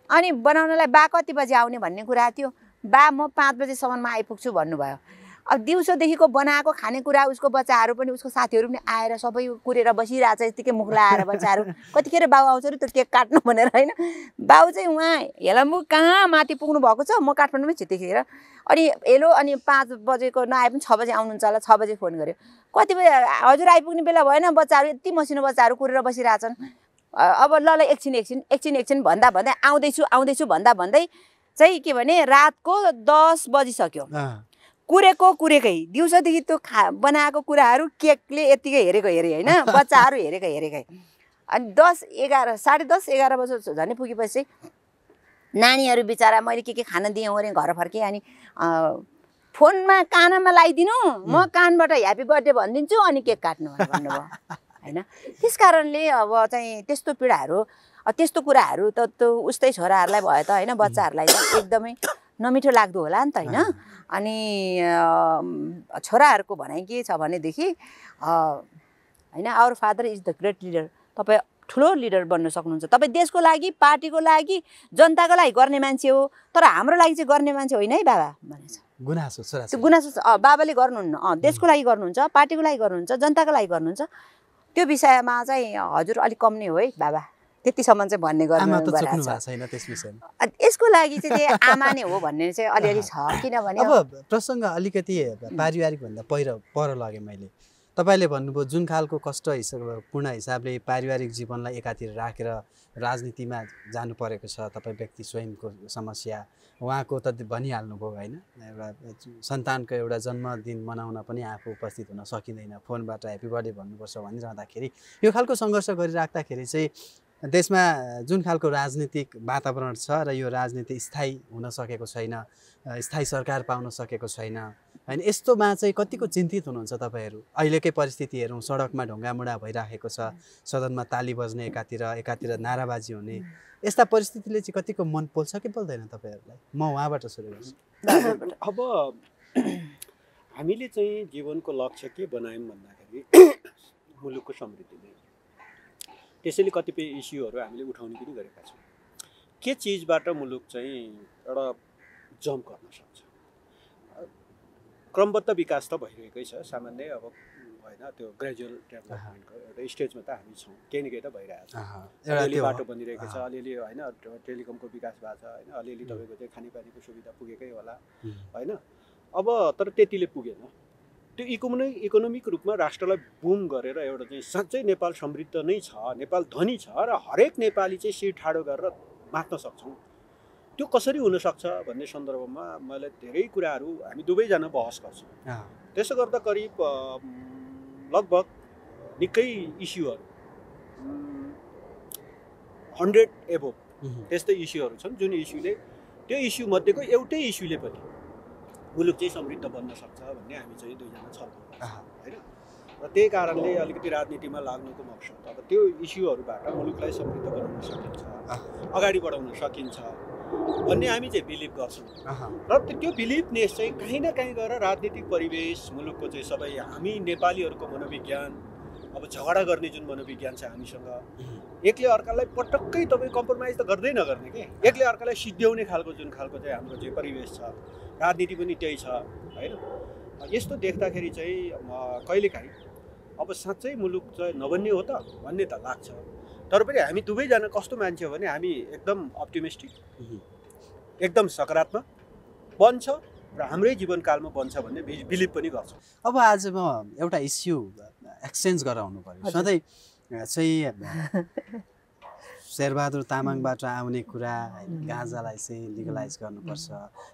अनि बनाउनलाई बा कति बजी आउने भन्ने कुरा थियो? बा म पाँच बजीसम्ममा आइपुग्छु भन्नुभयो। अब दिउँसोदेखिको बनाएको खानेकुरा उसको बच्चाहरू पनि उसको साथीहरू पनि आएर सबै कुरेर बसिरहेछ यत्तिकै मुख लगाएर बच्चाहरू। कतिखेर बाउ आउँछ अरे त्यो केक काट्नु भनेर होइन? बाउ चाहिँ उहाँ हेलम्बु कहाँ माथि पुग्नु भएको छ? म काठमाडौँमै छु त्यतिखेर। अनि हेलो अनि पाँच बजेको नआए पनि छ बजे आउनुहुन्छ होला छ बजे फोन गर्यो। कति बजे हजुर आइपुग्ने बेला भएन बच्चाहरू यति मसिनो बच्चाहरू कुरेर बसिरहेछन्। अब ल ल एकछिन एकछिन एकछिन एकछिन भन्दा भन्दै आउँदैछु आउँदैछु भन्दा भन्दै चाहिँ के भने रातको दस बजिसक्यो। कुरेको कुरेकै दिउँसोदेखि त्यो खा बनाएको कुराहरू केकले यत्तिकै हेरेको हेरे होइन? बच्चाहरू हेरेको हेरेकै। अनि दस एघार साढे दस एघार बजी झन् पुगेपछि नानीहरू बिचरा मैले के के खान दिएँ ओरेँ घर फर्केँ अनि फोनमा कानमा लगाइदिनु म कानबाट ह्याप्पी बर्थडे भनिदिन्छु अनि केक काट्नु भन्नुभयो। होइन? त्यस कारणले अब चाहिँ त्यस्तो पीडाहरू त्यस्तो कुराहरू त त्यो उस्तै छोराहरूलाई भयो त होइन बच्चाहरूलाई चाहिँ एकदमै नमिठो लाग्दो होला नि त होइन? अनि छोराहरूको भनाइ के छ भनेदेखि होइन our father is the great leader तपाईँ ठुलो लिडर बन्न सक्नुहुन्छ। तपाईँ देशको लागि पार्टीको लागि जनताको लागि गर्ने मान्छे हो तर हाम्रो लागि चाहिँ गर्ने मान्छे होइन है बाबा भनेछ गुनासो त्यो गुनासो छ। बाबाले गर्नुहुन्न। अँ देशको लागि गर्नुहुन्छ पार्टीको लागि गर्नुहुन्छ जनताको लागि गर्नुहुन्छ। त्यो विषयमा चाहिँ हजुर अलिक कम नै हो है बाबा। त्यतिसम्म चाहिँ भन्ने गर्नु यसको लागि चाहिँ त्यही आमा नै हो भन्ने चाहिँ अलिअलि छ। किनभने अब प्रसङ्ग अलिकति पारिवारिक भन्दा पहिर पर लगेँ मैले। तपाईँले भन्नुभयो जुन खालको कष्ट हिसाब पूर्ण हिसाबले पारिवारिक जीवनलाई एकातिर राखेर राजनीतिमा जानु परेको छ तपाईँ व्यक्ति स्वयंको समस्या उहाँको त भनिहाल्नुभयो होइन? एउटा सन्तानको एउटा जन्मदिन मनाउन पनि आफू उपस्थित हुन सकिँदैन फोनबाट ह्याप्पी बर्थडे भन्नुपर्छ भनिरहँदाखेरि। यो खालको सङ्घर्ष गरिराख्दाखेरि चाहिँ देशमा जुन खालको राजनीतिक वातावरण छ र यो राजनीति स्थायी हुन सकेको छैन स्थायी सरकार पाउन सकेको छैन होइन यस्तोमा चाहिँ कतिको चिन्तित हुनुहुन्छ तपाईँहरू? अहिलेकै परिस्थिति हेरौँ सडकमा ढुङ्गामुढा भइराखेको छ सदनमा ताली बज्ने एकातिर एकातिर नाराबाजी हुने यस्ता परिस्थितिले चाहिँ कतिको मन पोल्छ कि पोल्दैन तपाईँहरूलाई? म उहाँबाट सुरु गर्छु। अब हामीले चाहिँ जीवनको लक्ष्य के बनायौँ भन्दाखेरि मुलुकको समृद्धि नै। त्यसैले कतिपय इस्युहरू हामीले उठाउने पनि गरेका छौँ। के चिजबाट मुलुक चाहिँ एउटा जम्प गर्न सक्छ? क्रमबद्ध विकास त भइरहेकै छ। सामान्य अब होइन त्यो ग्रेजुअल डेभलपमेन्टको एउटा स्टेजमा त हामी छौँ। केही न केही त भइरहेको छ। अलिअलि बाटो बनिरहेको छ। अलिअलि होइन टेलिकमको विकास भएको छ होइन। अलिअलि तपाईँको चाहिँ खानेपानीको सुविधा पुगेकै होला। होइन। अब तर त्यतिले पुगेन। त्यो इकोनोमिक इकोनोमिक रूपमा राष्ट्रलाई बुम गरेर एउटा चाहिँ साँच्चै नेपाल समृद्ध नै छ नेपाल धनी छ र हरेक नेपाली चाहिँ शिर ठाडो गरेर बाँच्न सक्छौँ। त्यो कसरी हुनसक्छ भन्ने सन्दर्भमा मैले धेरै कुराहरू हामी दुवैजना बहस गर्छौँ। त्यसो गर्दा करिब लगभग निकै इस्युहरू हन्ड्रेड उहुँ, त्यस्तै इस्युहरू छन् जुन इस्युले त्यो इस्यु मध्येको एउटै इस्युले पनि मुलुक चाहिँ समृद्ध बन्न सक्छ भन्ने हामी चाहिँ दुईजना छलफल अहँ, होइन? र त्यही कारणले अलिकति राजनीतिमा लाग्नुको मकसद अब त्यो इस्युहरूबाट मुलुकलाई समृद्ध बनाउन सकिन्छ अगाडि बढाउन सकिन्छ। भन्ने हामी चाहिँ बिलिभ गर्छौँ। र त्यो- बिलिभनेस चाहिँ कहीँ न कहीँ गएर राजनीतिक परिवेश मुलुकको चाहिँ सबै हामी नेपालीहरूको मनोविज्ञान अब झगडा गर्ने जुन मनोविज्ञान छ हामीसँग एकले अर्कालाई पटक्कै तपाईँ कम्प्रोमाइज त गर्दै नगर्ने के? एकले अर्कालाई सिद्ध्याउने खालको जुन खालको चाहिँ हाम्रो चाहिँ परिवेश छ राजनीति पनि त्यही छ होइन? यस्तो देख्दाखेरि चाहिँ कहिलेकाहीँ अब साँच्चै मुलुक चाहिँ नबन्ने हो त भन्ने त लाग्छ। तर पनि हामी दुवैजना कस्तो मान्छे हो भने हामी एकदम अप्टिमिस्टिक। एकदम सकारात्मक बन्छ र हाम्रै जीवनकालमा बन्छ भन्ने बिलिभ पनि गर्छौँ अब आज म एउटा इस्यु एक्सचेन्ज गराउनु पर्यो हजुर। सधैँ चाहिँ शेरबहादुर तामाङबाट आउने कुरा गाँजालाई चाहिँ लिगलाइज गर्नुपर्छ।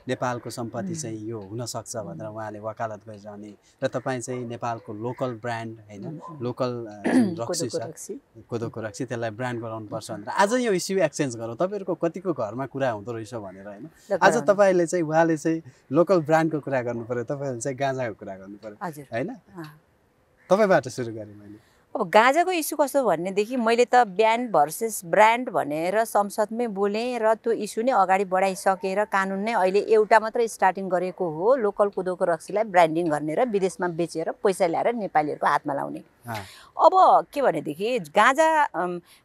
नेपालको सम्पत्ति चाहिँ यो हुनसक्छ भनेर उहाँले वकालत गरिरहने र तपाईँ चाहिँ नेपालको लोकल ब्रान्ड होइन? लोकल रक्सी छ। कोदोको रक्सी त्यसलाई ब्रान्ड गराउनुपर्छ भनेर। आज यो इस्यु एक्सचेन्ज गरौँ। तपाईँहरूको कतिको घरमा कुरा हुँदो रहेछ भनेर होइन? आज। तपाईँले चाहिँ उहाँले चाहिँ लोकल ब्रान्डको कुरा गर्नु पऱ्यो तपाईँहरूले चाहिँ गाँजाको कुरा गर्नु पऱ्यो होइन। तपाईँबाट सुरु गरेँ मैले। अब गाँजाको इस्यु कस्तो भनेदेखि मैले त ब्यान्ड भर्सेस ब्रान्ड भनेर संसदमै बोलेँ र त्यो इस्यु नै अगाडि बढाइसकेर कानुन नै अहिले एउटा मात्रै स्टार्टिङ गरेको हो। लोकल कुदोको रक्सीलाई ब्रान्डिङ गर्ने र विदेशमा बेचेर पैसा ल्याएर नेपालीहरूको हातमा लाउने। अब के भनेदेखि गाँजा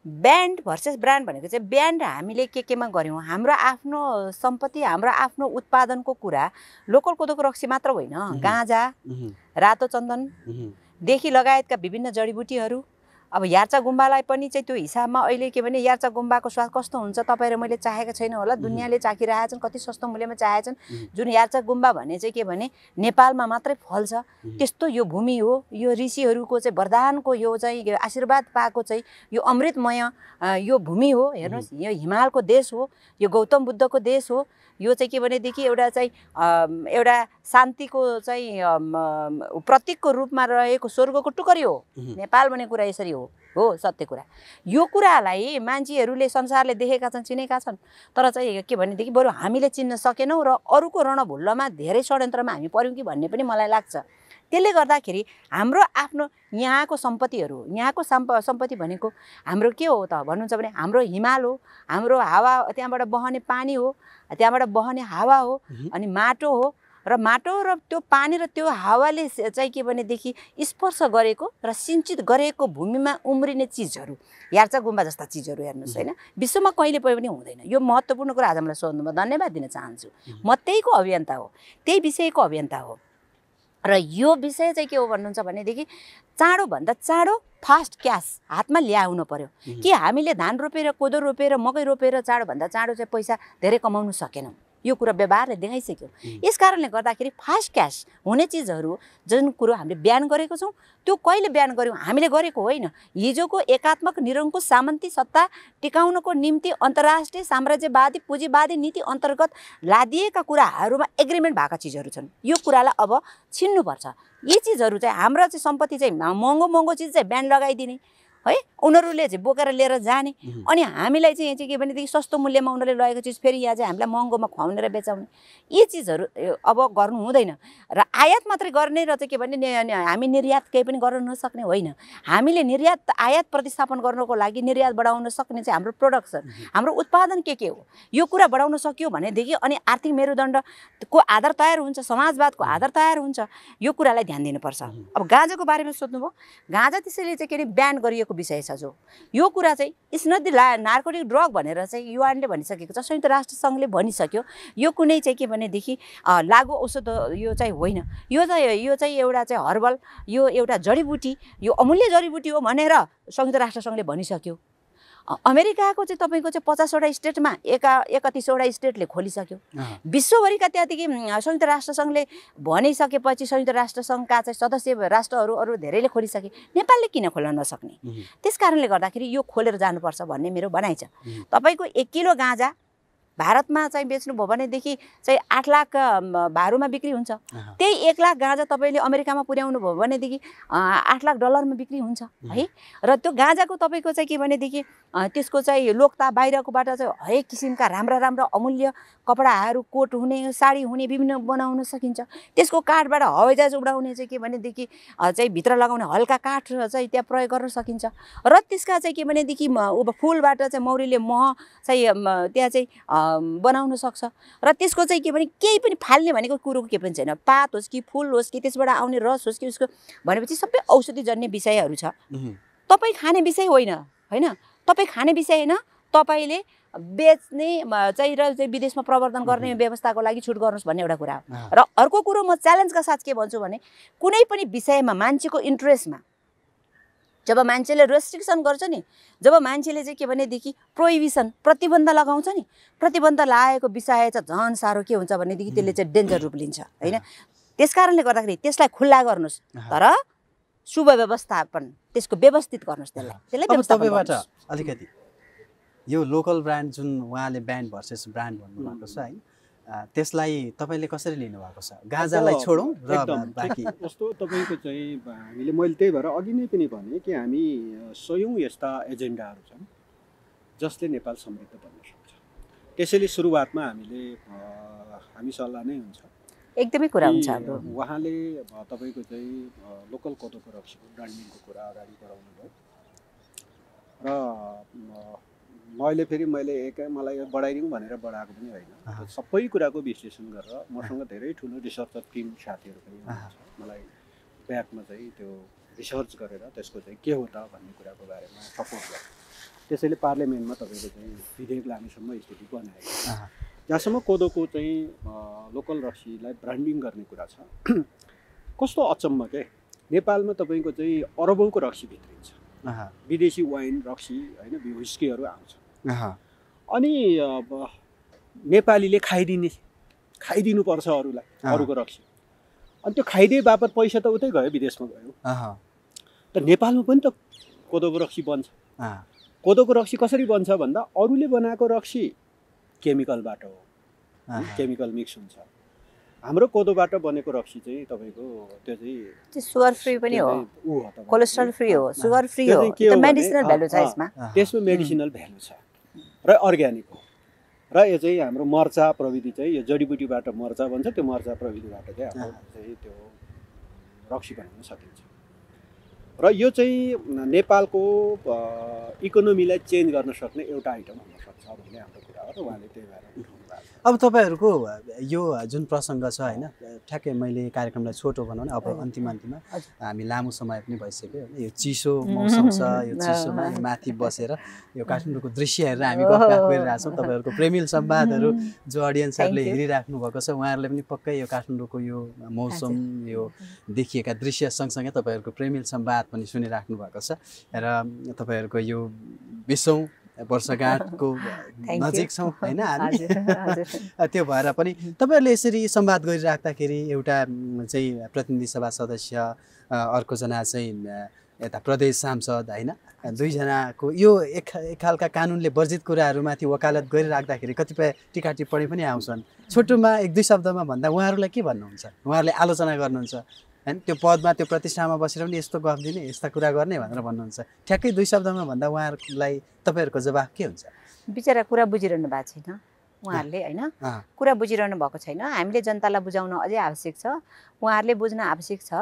ब्यान्ड भर्सेस ब्रान्ड भनेको चाहिँ ब्यान्ड हामीले के केमा गऱ्यौँ? हाम्रो आफ्नो सम्पत्ति हाम्रो आफ्नो उत्पादनको कुरा। लोकल कोदोको रक्सी मात्र होइन। गाँजा रातो चन्दन देखि लगायतका विभिन्न जडीबुटीहरू अब यार्चा गुम्बालाई पनि चाहिँ त्यो हिसाबमा अहिले के भने यार्चा गुम्बाको स्वाद कस्तो हुन्छ तपाईँ र मैले चाहेको छैन होला। दुनियाँले चाखिरहेका छन् कति सस्तो मूल्यमा चाहेका छन्। उम्. जुन यार्चा गुम्बा भन्ने चाहिँ के भने नेपालमा मात्रै फल्छ. त्यस्तो यो भूमि हो यो ऋषिहरूको चाहिँ वरदानको यो चाहिँ आशीर्वाद पाएको चाहिँ यो अमृतमय यो भूमि हो। हेर्नुहोस् यो हिमालको देश हो यो गौतम बुद्धको देश हो। यो चाहिँ के भनेदेखि एउटा चाहिँ एउटा शान्तिको चाहिँ प्रतीकको रूपमा रहेको स्वर्गको टुकरी हो। नेपाल भन्ने कुरा यसरी हो। हो सत्य कुरा। यो कुरालाई मान्छेहरूले संसारले देखेका छन् चिनेका छन्। तर चाहिँ के भनेदेखि बरु हामीले चिन्न सकेनौँ र अरूको रणभुल्लमा धेरै षड्यन्त्रमा हामी पऱ्यौँ कि भन्ने पनि मलाई लाग्छ। त्यसले गर्दाखेरि हाम्रो आफ्नो यहाँको सम्पत्तिहरू यहाँको सम्प सम्पत्ति भनेको हाम्रो के हो त? भन्नुहुन्छ भने हाम्रो हिमाल हो हाम्रो हावा त्यहाँबाट बहने पानी हो त्यहाँबाट बहने हावा हो अनि माटो हो र माटो र त्यो पानी र त्यो हावाले चाहिँ के भनेदेखि स्पर्श गरेको र सिन्चित गरेको भूमिमा उम्रिने चिजहरू। यार्चा गुम्बा जस्ता चिजहरू हेर्नुहोस् होइन? विश्वमा कहिले पनि हुँदैन। यो महत्त्वपूर्ण कुरा आज मलाई सोध्नुमा धन्यवाद दिन चाहन्छु। म त्यहीको अभियन्ता हो। त्यही विषयको अभियन्ता हो। र यो विषय चाहिँ के हो भन्नुहुन्छ भनेदेखि चाँडोभन्दा चाँडो फास्ट क्यास हातमा ल्याउनु पर्यो उहुँ, कि हामीले धान रोपेर कोदो रोपेर मकै रोपेर चाँडोभन्दा चाँडो चाहिँ पैसा धेरै कमाउनु सकेनौँ। यो कुरा व्यवहारले देखाइसक्यो. यस कारणले गर्दाखेरि फास्ट क्यास हुने चिजहरू जुन कुरो हामीले बिहान गरेको छौँ त्यो कहिले बिहान गऱ्यौँ हामीले गरेको होइन। हिजोको एकात्मक निरङ्कुश सामन्ती सत्ता टिकाउनको निम्ति अन्तर्राष्ट्रिय साम्राज्यवादी पुँजीवादी नीति अन्तर्गत लादिएका कुराहरूमा एग्रिमेन्ट भएका चिजहरू छन्। यो कुरालाई अब छिन्नुपर्छ। यी चिजहरू चाहिँ हाम्रो चाहिँ सम्पत्ति चाहिँ महँगो महँगो चिज चाहिँ बिहान लगाइदिने। है? उनीहरूले चाहिँ बोकेर लिएर जाने। अनि हामीलाई चाहिँ यहाँ चाहिँ के भनेदेखि सस्तो मूल्यमा उनीहरूले लगेको चिज फेरि यहाँ चाहिँ हामीलाई महँगोमा खुवाउने र बेचाउने। यी चिजहरू अब गर्नु हुँदैन। र आयात मात्रै गर्ने र चाहिँ के भने हामी निर्यात केही पनि गर्न नसक्ने होइन। हामीले निर्यात आयात प्रतिस्थापन गर्नको लागि निर्यात बढाउन सक्ने चाहिँ हाम्रो प्रोडक्सन हाम्रो उत्पादन के के हो? यो कुरा बढाउन सक्यो भनेदेखि अनि आर्थिक मेरुदण्डको आधार तयार हुन्छ समाजवादको आधार तयार हुन्छ यो कुरालाई ध्यान दिनुपर्छ। अब गाँजाको बारेमा सोध्नुभयो। गाँजा त्यसैले चाहिँ के अरे ब्यान गरिएको विषय छ जो। यो कुरा चाहिँ इट्स नट द ला नार्कोटिक ड्रग भनेर चाहिँ युआनले भनिसकेको छ संयुक्त राष्ट्र सङ्घले भनिसक्यो। यो कुनै चाहिँ के भनेदेखि लागु औषध यो चाहिँ होइन। यो चाहिँ यो चाहिँ एउटा चाहिँ हर्बल यो एउटा जडीबुटी यो अमूल्य जडीबुटी हो भनेर संयुक्त राष्ट्र सङ्घले भनिसक्यो। अमेरिकाको चाहिँ तपाईँको चाहिँ पचासवटा स्टेटमा एका एकतिसवटा स्टेटले खोलिसक्यो। विश्वभरिका त्यहाँदेखि संयुक्त राष्ट्र सङ्घले भनिसकेपछि संयुक्त राष्ट्र सङ्घका चाहिँ सदस्य राष्ट्रहरू अरू धेरैले खोलिसके। नेपालले किन खोल्न नसक्ने? त्यस कारणले गर्दाखेरि यो खोलेर जानुपर्छ भन्ने मेरो भनाइ छ. तपाईँको एक किलो गाँजा भारतमा चाहिँ बेच्नुभयो भनेदेखि चाहिँ आठ लाख भारूमा बिक्री हुन्छ। त्यही एक लाख गाँजा तपाईँले अमेरिकामा पुर्याउनु भयो भनेदेखि आठ लाख डलरमा बिक्री हुन्छ है? र त्यो गाँजाको तपाईँको चाहिँ के भनेदेखि त्यसको चाहिँ लोकता बाहिरकोबाट चाहिँ हरेक किसिमका राम्रा राम्रा अमूल्य कपडाहरू कोट हुने साडी हुने विभिन्न बनाउन सकिन्छ। त्यसको काठबाट हवाईजहाज उडाउने चाहिँ के भनेदेखि चाहिँ भित्र लगाउने हल्का काठ चाहिँ त्यहाँ प्रयोग गर्न सकिन्छ। र त्यसका चाहिँ के भनेदेखि फुलबाट चाहिँ मौरीले मह चाहिँ त्यहाँ चाहिँ बनाउन सक्छ। र त्यसको चाहिँ के भने केही पनि फाल्ने भनेको कुरो केही पनि छैन। पात होस् कि फुल होस् कि त्यसबाट आउने रस होस् कि उसको भनेपछि सबै औषधिजन्य विषयहरू छ। तपाईँ खाने विषय होइन होइन? तपाईँ खाने विषय होइन तपाईँले बेच्ने चाहिँ र चाहिँ विदेशमा प्रवर्धन गर्ने। व्यवस्थाको लागि छुट गर्नुहोस् भन्ने एउटा कुरा हो। र अर्को कुरो म च्यालेन्जका साथ के भन्छु भने कुनै पनि विषयमा मान्छेको इन्ट्रेस्टमा जब मान्छेले रेस्ट्रिक्सन गर्छ नि जब मान्छेले चाहिँ के भनेदेखि प्रोहिबिसन प्रतिबन्ध लगाउँछ नि प्रतिबन्ध लगाएको विषय चाहिँ झन् साह्रो के हुन्छ भनेदेखि त्यसले चाहिँ डेन्जर रूप लिन्छ होइन त्यस कारणले गर्दाखेरि त्यसलाई खुल्ला गर्नुहोस्। तर शुभ व्यवस्थापन त्यसको व्यवस्थित गर्नुहोस् त्यसलाई त्यसलाई तपाईँबाट। अलिकति यो लोकल ब्रान्ड जुन उहाँले ब्यान्ड भर्सेस ब्रान्ड भन्नुभएको छ है त्यसलाई तपाईँले कसरी लिनुभएको छ? गाजालाई छोडौँ र बाँकी। कस्तो तपाईँको चाहिँ हामीले मैले त्यही भएर अघि नै पनि भने कि हामी सयौँ यस्ता एजेन्डाहरू छन् जसले नेपाल समृद्ध बन्न सक्छ। त्यसैले सुरुवातमा हामीले हामी सल्लाह नै हुन्छ। एकदमै कुरा हुन्छ उहाँले तपाईँको चाहिँ लोकल कोदोको रक्सीको ब्रान्डिङको कुरा अगाडि बढाउनु भयो र मैले फेरि मैले एकै मलाई बढाइदिउँ भनेर बढाएको पनि होइन। सबै कुराको विश्लेषण गरेर मसँग धेरै ठुलो रिसर्चर टिम साथीहरू पनि हुनुहुन्छ। मलाई ब्याकमा चाहिँ त्यो रिसर्च गरेर त्यसको चाहिँ के हो त भन्ने कुराको बारेमा सपोर्ट गर्छ। त्यसैले पार्लियामेन्टमा तपाईँको चाहिँ विधेयक लानेसम्म स्थिति बनाएको छ। जहाँसम्म कोदोको चाहिँ लोकल रक्सीलाई ब्रान्डिङ गर्ने कुरा छ कस्तो अचम्म के? नेपालमा तपाईँको चाहिँ अरबौँको रक्सी भित्रिन्छ। विदेशी वाइन रक्सी होइन विस्कीहरू आउँछ। अनि नेपालीले खाइदिने खाइदिनुपर्छ अरूलाई अँ। अरूको रक्सी। अनि त्यो खाइदिए बापत पैसा त उतै गयो विदेशमा गयो। त नेपालमा पनि त कोदोको रक्सी बन्छ। कोदोको रक्सी कसरी बन्छ भन्दा अरूले बनाएको रक्सी केमिकलबाट हो। केमिकल मिक्स हुन्छ। हाम्रो कोदोबाट बनेको रक्सी चाहिँ तपाईँको त्यो चाहिँ सुगर फ्री पनि हो। कोलेस्ट्रोल फ्री हो सुगर फ्री हो। मेडिसिनल भ्यालु छ यसमा। त्यसमा मेडिसिनल भ्यालु छ। र अर्ग्यानिक हो। र यो चाहिँ हाम्रो मर्चा प्रविधि चाहिँ यो जडीबुटीबाट मर्चा भन्छ त्यो मर्चा प्रविधिबाट चाहिँ हाम्रो चाहिँ त्यो रक्सी बनाउन सकिन्छ। र यो चाहिँ नेपालको इकोनोमीलाई चेन्ज गर्न सक्ने एउटा आइटम हुनसक्छ भन्ने हाम्रो कुरा हो र उहाँले त्यही भएर अब तपाईँहरूको यो जुन प्रसङ्ग छ होइन ठ्याक्कै मैले कार्यक्रमलाई छोटो बनाउने अब। अन्तिम अन्तिममा। हामी लामो समय पनि भइसक्यो होइन यो चिसो मौसम छ यो चिसोमा माथि बसेर यो काठमाडौँको दृश्य हेरेर हामी गफगाफ गरिरहेछौँ तपाईँहरूको प्रेमिल संवादहरू जो अडियन्सहरूले. हेरिराख्नु भएको छ उहाँहरूले पनि पक्कै यो काठमाडौँको यो मौसम यो देखिएका दृश्य सँगसँगै तपाईँहरूको प्रेमिल संवाद पनि सुनिराख्नु भएको छ। र तपाईँहरूको यो बिसौँ वर्षगाँठको छौँ होइन हामी? त्यो भएर पनि तपाईँहरूले यसरी संवाद गरिराख्दाखेरि एउटा चाहिँ प्रतिनिधि सभा सदस्य अर्कोजना चाहिँ यता प्रदेश सांसद होइन? दुईजनाको यो एक एक खालका कानुनले वर्जित कुराहरूमाथि वकालत गरिराख्दाखेरि कतिपय टिका टिप्पणी पनि आउँछन्। छोटोमा एक दुई शब्दमा भन्दा उहाँहरूलाई के भन्नुहुन्छ? उहाँहरूले आलोचना गर्नुहुन्छ? होइन? त्यो पदमा त्यो प्रतिष्ठामा बसेर पनि यस्तो गफ दिने यस्ता कुरा गर्ने भनेर भन्नुहुन्छ। ठ्याक्कै दुई शब्दमा भन्दा उहाँहरूलाई तपाईँहरूको जवाफ के हुन्छ? बिचरा कुरा बुझिरहनु भएको छैन। उहाँहरूले होइन कुरा बुझिरहनु भएको छैन। हामीले जनतालाई बुझाउन अझै आवश्यक छ। उहाँहरूले बुझ्न आवश्यक छ।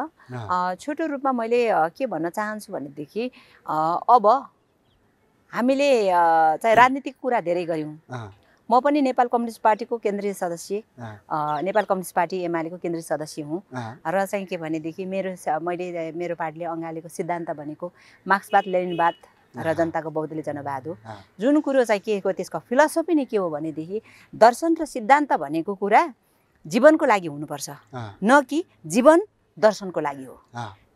छोटो रूपमा मैले के भन्न चाहन्छु भनेदेखि अब हामीले चाहिँ राजनीतिक कुरा धेरै गऱ्यौँ। म पनि नेपाल कम्युनिस्ट पार्टीको केन्द्रीय सदस्य नेपाल कम्युनिस्ट पार्टी एमालेको केन्द्रीय सदस्य हुँ। र चाहिँ के भनेदेखि मेरो मैले मेरो पार्टीले अँगालेको सिद्धान्त भनेको मार्क्सवाद लेनिनवाद र। जनताको बहुदलीय जनवाद हो। जुन कुरो चाहिँ के हो त्यसको फिलोसफी नै के हो भनेदेखि दर्शन र सिद्धान्त भनेको कुरा जीवनको लागि हुनुपर्छ। न कि जीवन दर्शनको लागि हो।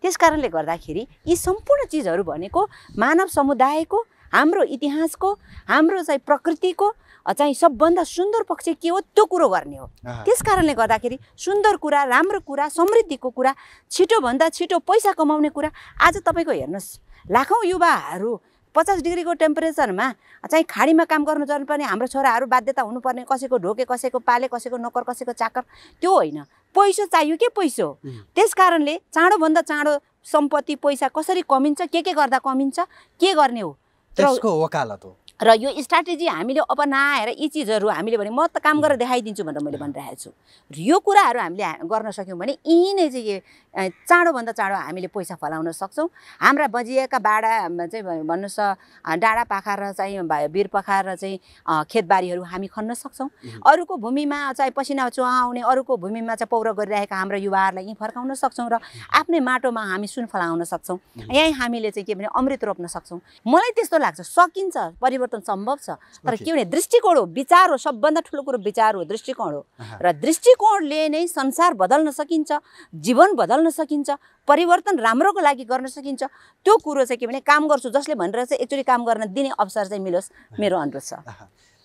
त्यस कारणले गर्दाखेरि यी सम्पूर्ण चिजहरू भनेको मानव समुदायको हाम्रो इतिहासको हाम्रो चाहिँ प्रकृतिको चाहिँ सबभन्दा सुन्दर पक्ष के हो? त्यो कुरो गर्ने हो। त्यस कारणले गर्दाखेरि सुन्दर कुरा राम्रो कुरा समृद्धिको कुरा छिटोभन्दा छिटो पैसा कमाउने कुरा आज तपाईँको हेर्नुहोस् लाखौँ युवाहरू पचास डिग्रीको टेम्परेचरमा चाहिँ खाडीमा काम गर्नु जानुपर्ने हाम्रो छोराहरू बाध्यता हुनुपर्ने कसैको ढोके कसैको पाले कसैको नोकर कसैको चाकर त्यो होइन। पैसो चाहियो के पैसो. त्यस कारणले चाँडोभन्दा चाँडो सम्पत्ति पैसा कसरी कमिन्छ के के गर्दा कमिन्छ के गर्ने हो? त्यसको वकालत हो। र यो स्ट्राटेजी हामीले अपनाएर यी चिजहरू हामीले भने म त काम गरेर देखाइदिन्छु भनेर मैले भनिरहेको छु। र यो कुराहरू हामीले गर्न सक्यौँ भने यहीँ नै चाहिँ चाँडोभन्दा चाँडो हामीले पैसा फलाउन सक्छौँ। हाम्रा बजिएका बाडामा चाहिँ भन्नुहोस् अ, डाँडा पाखा र चाहिँ भा- वीर पाखा र चाहिँ खेतबारीहरू हामी खन्न सक्छौँ. अरूको भूमिमा चाहिँ पसिना चुहाउने अरूको भूमिमा चाहिँ पौरो गरिरहेका हाम्रा युवाहरूलाई यहीँ फर्काउन सक्छौँ र आफ्नै माटोमा हामी सुन फलाउन सक्छौँ। यहीँ हामीले चाहिँ के भने अमृत रोप्न सक्छौँ। मलाई त्यस्तो लाग्छ। सकिन्छ। परिवर्तन सम्भव छ। तर। के भने दृष्टिकोण हो विचार हो सबभन्दा ठुलो कुरो विचार हो दृष्टिकोण हो। र दृष्टिकोणले नै संसार बदल्न सकिन्छ जीवन बदल्न सकिन्छ परिवर्तन राम्रोको लागि गर्न सकिन्छ। त्यो कुरो चाहिँ के भने काम गर्छु जसले भनेर चाहिँ एकचोटि काम गर्न दिने अवसर चाहिँ मिलोस् मेरो अनुरोध छ।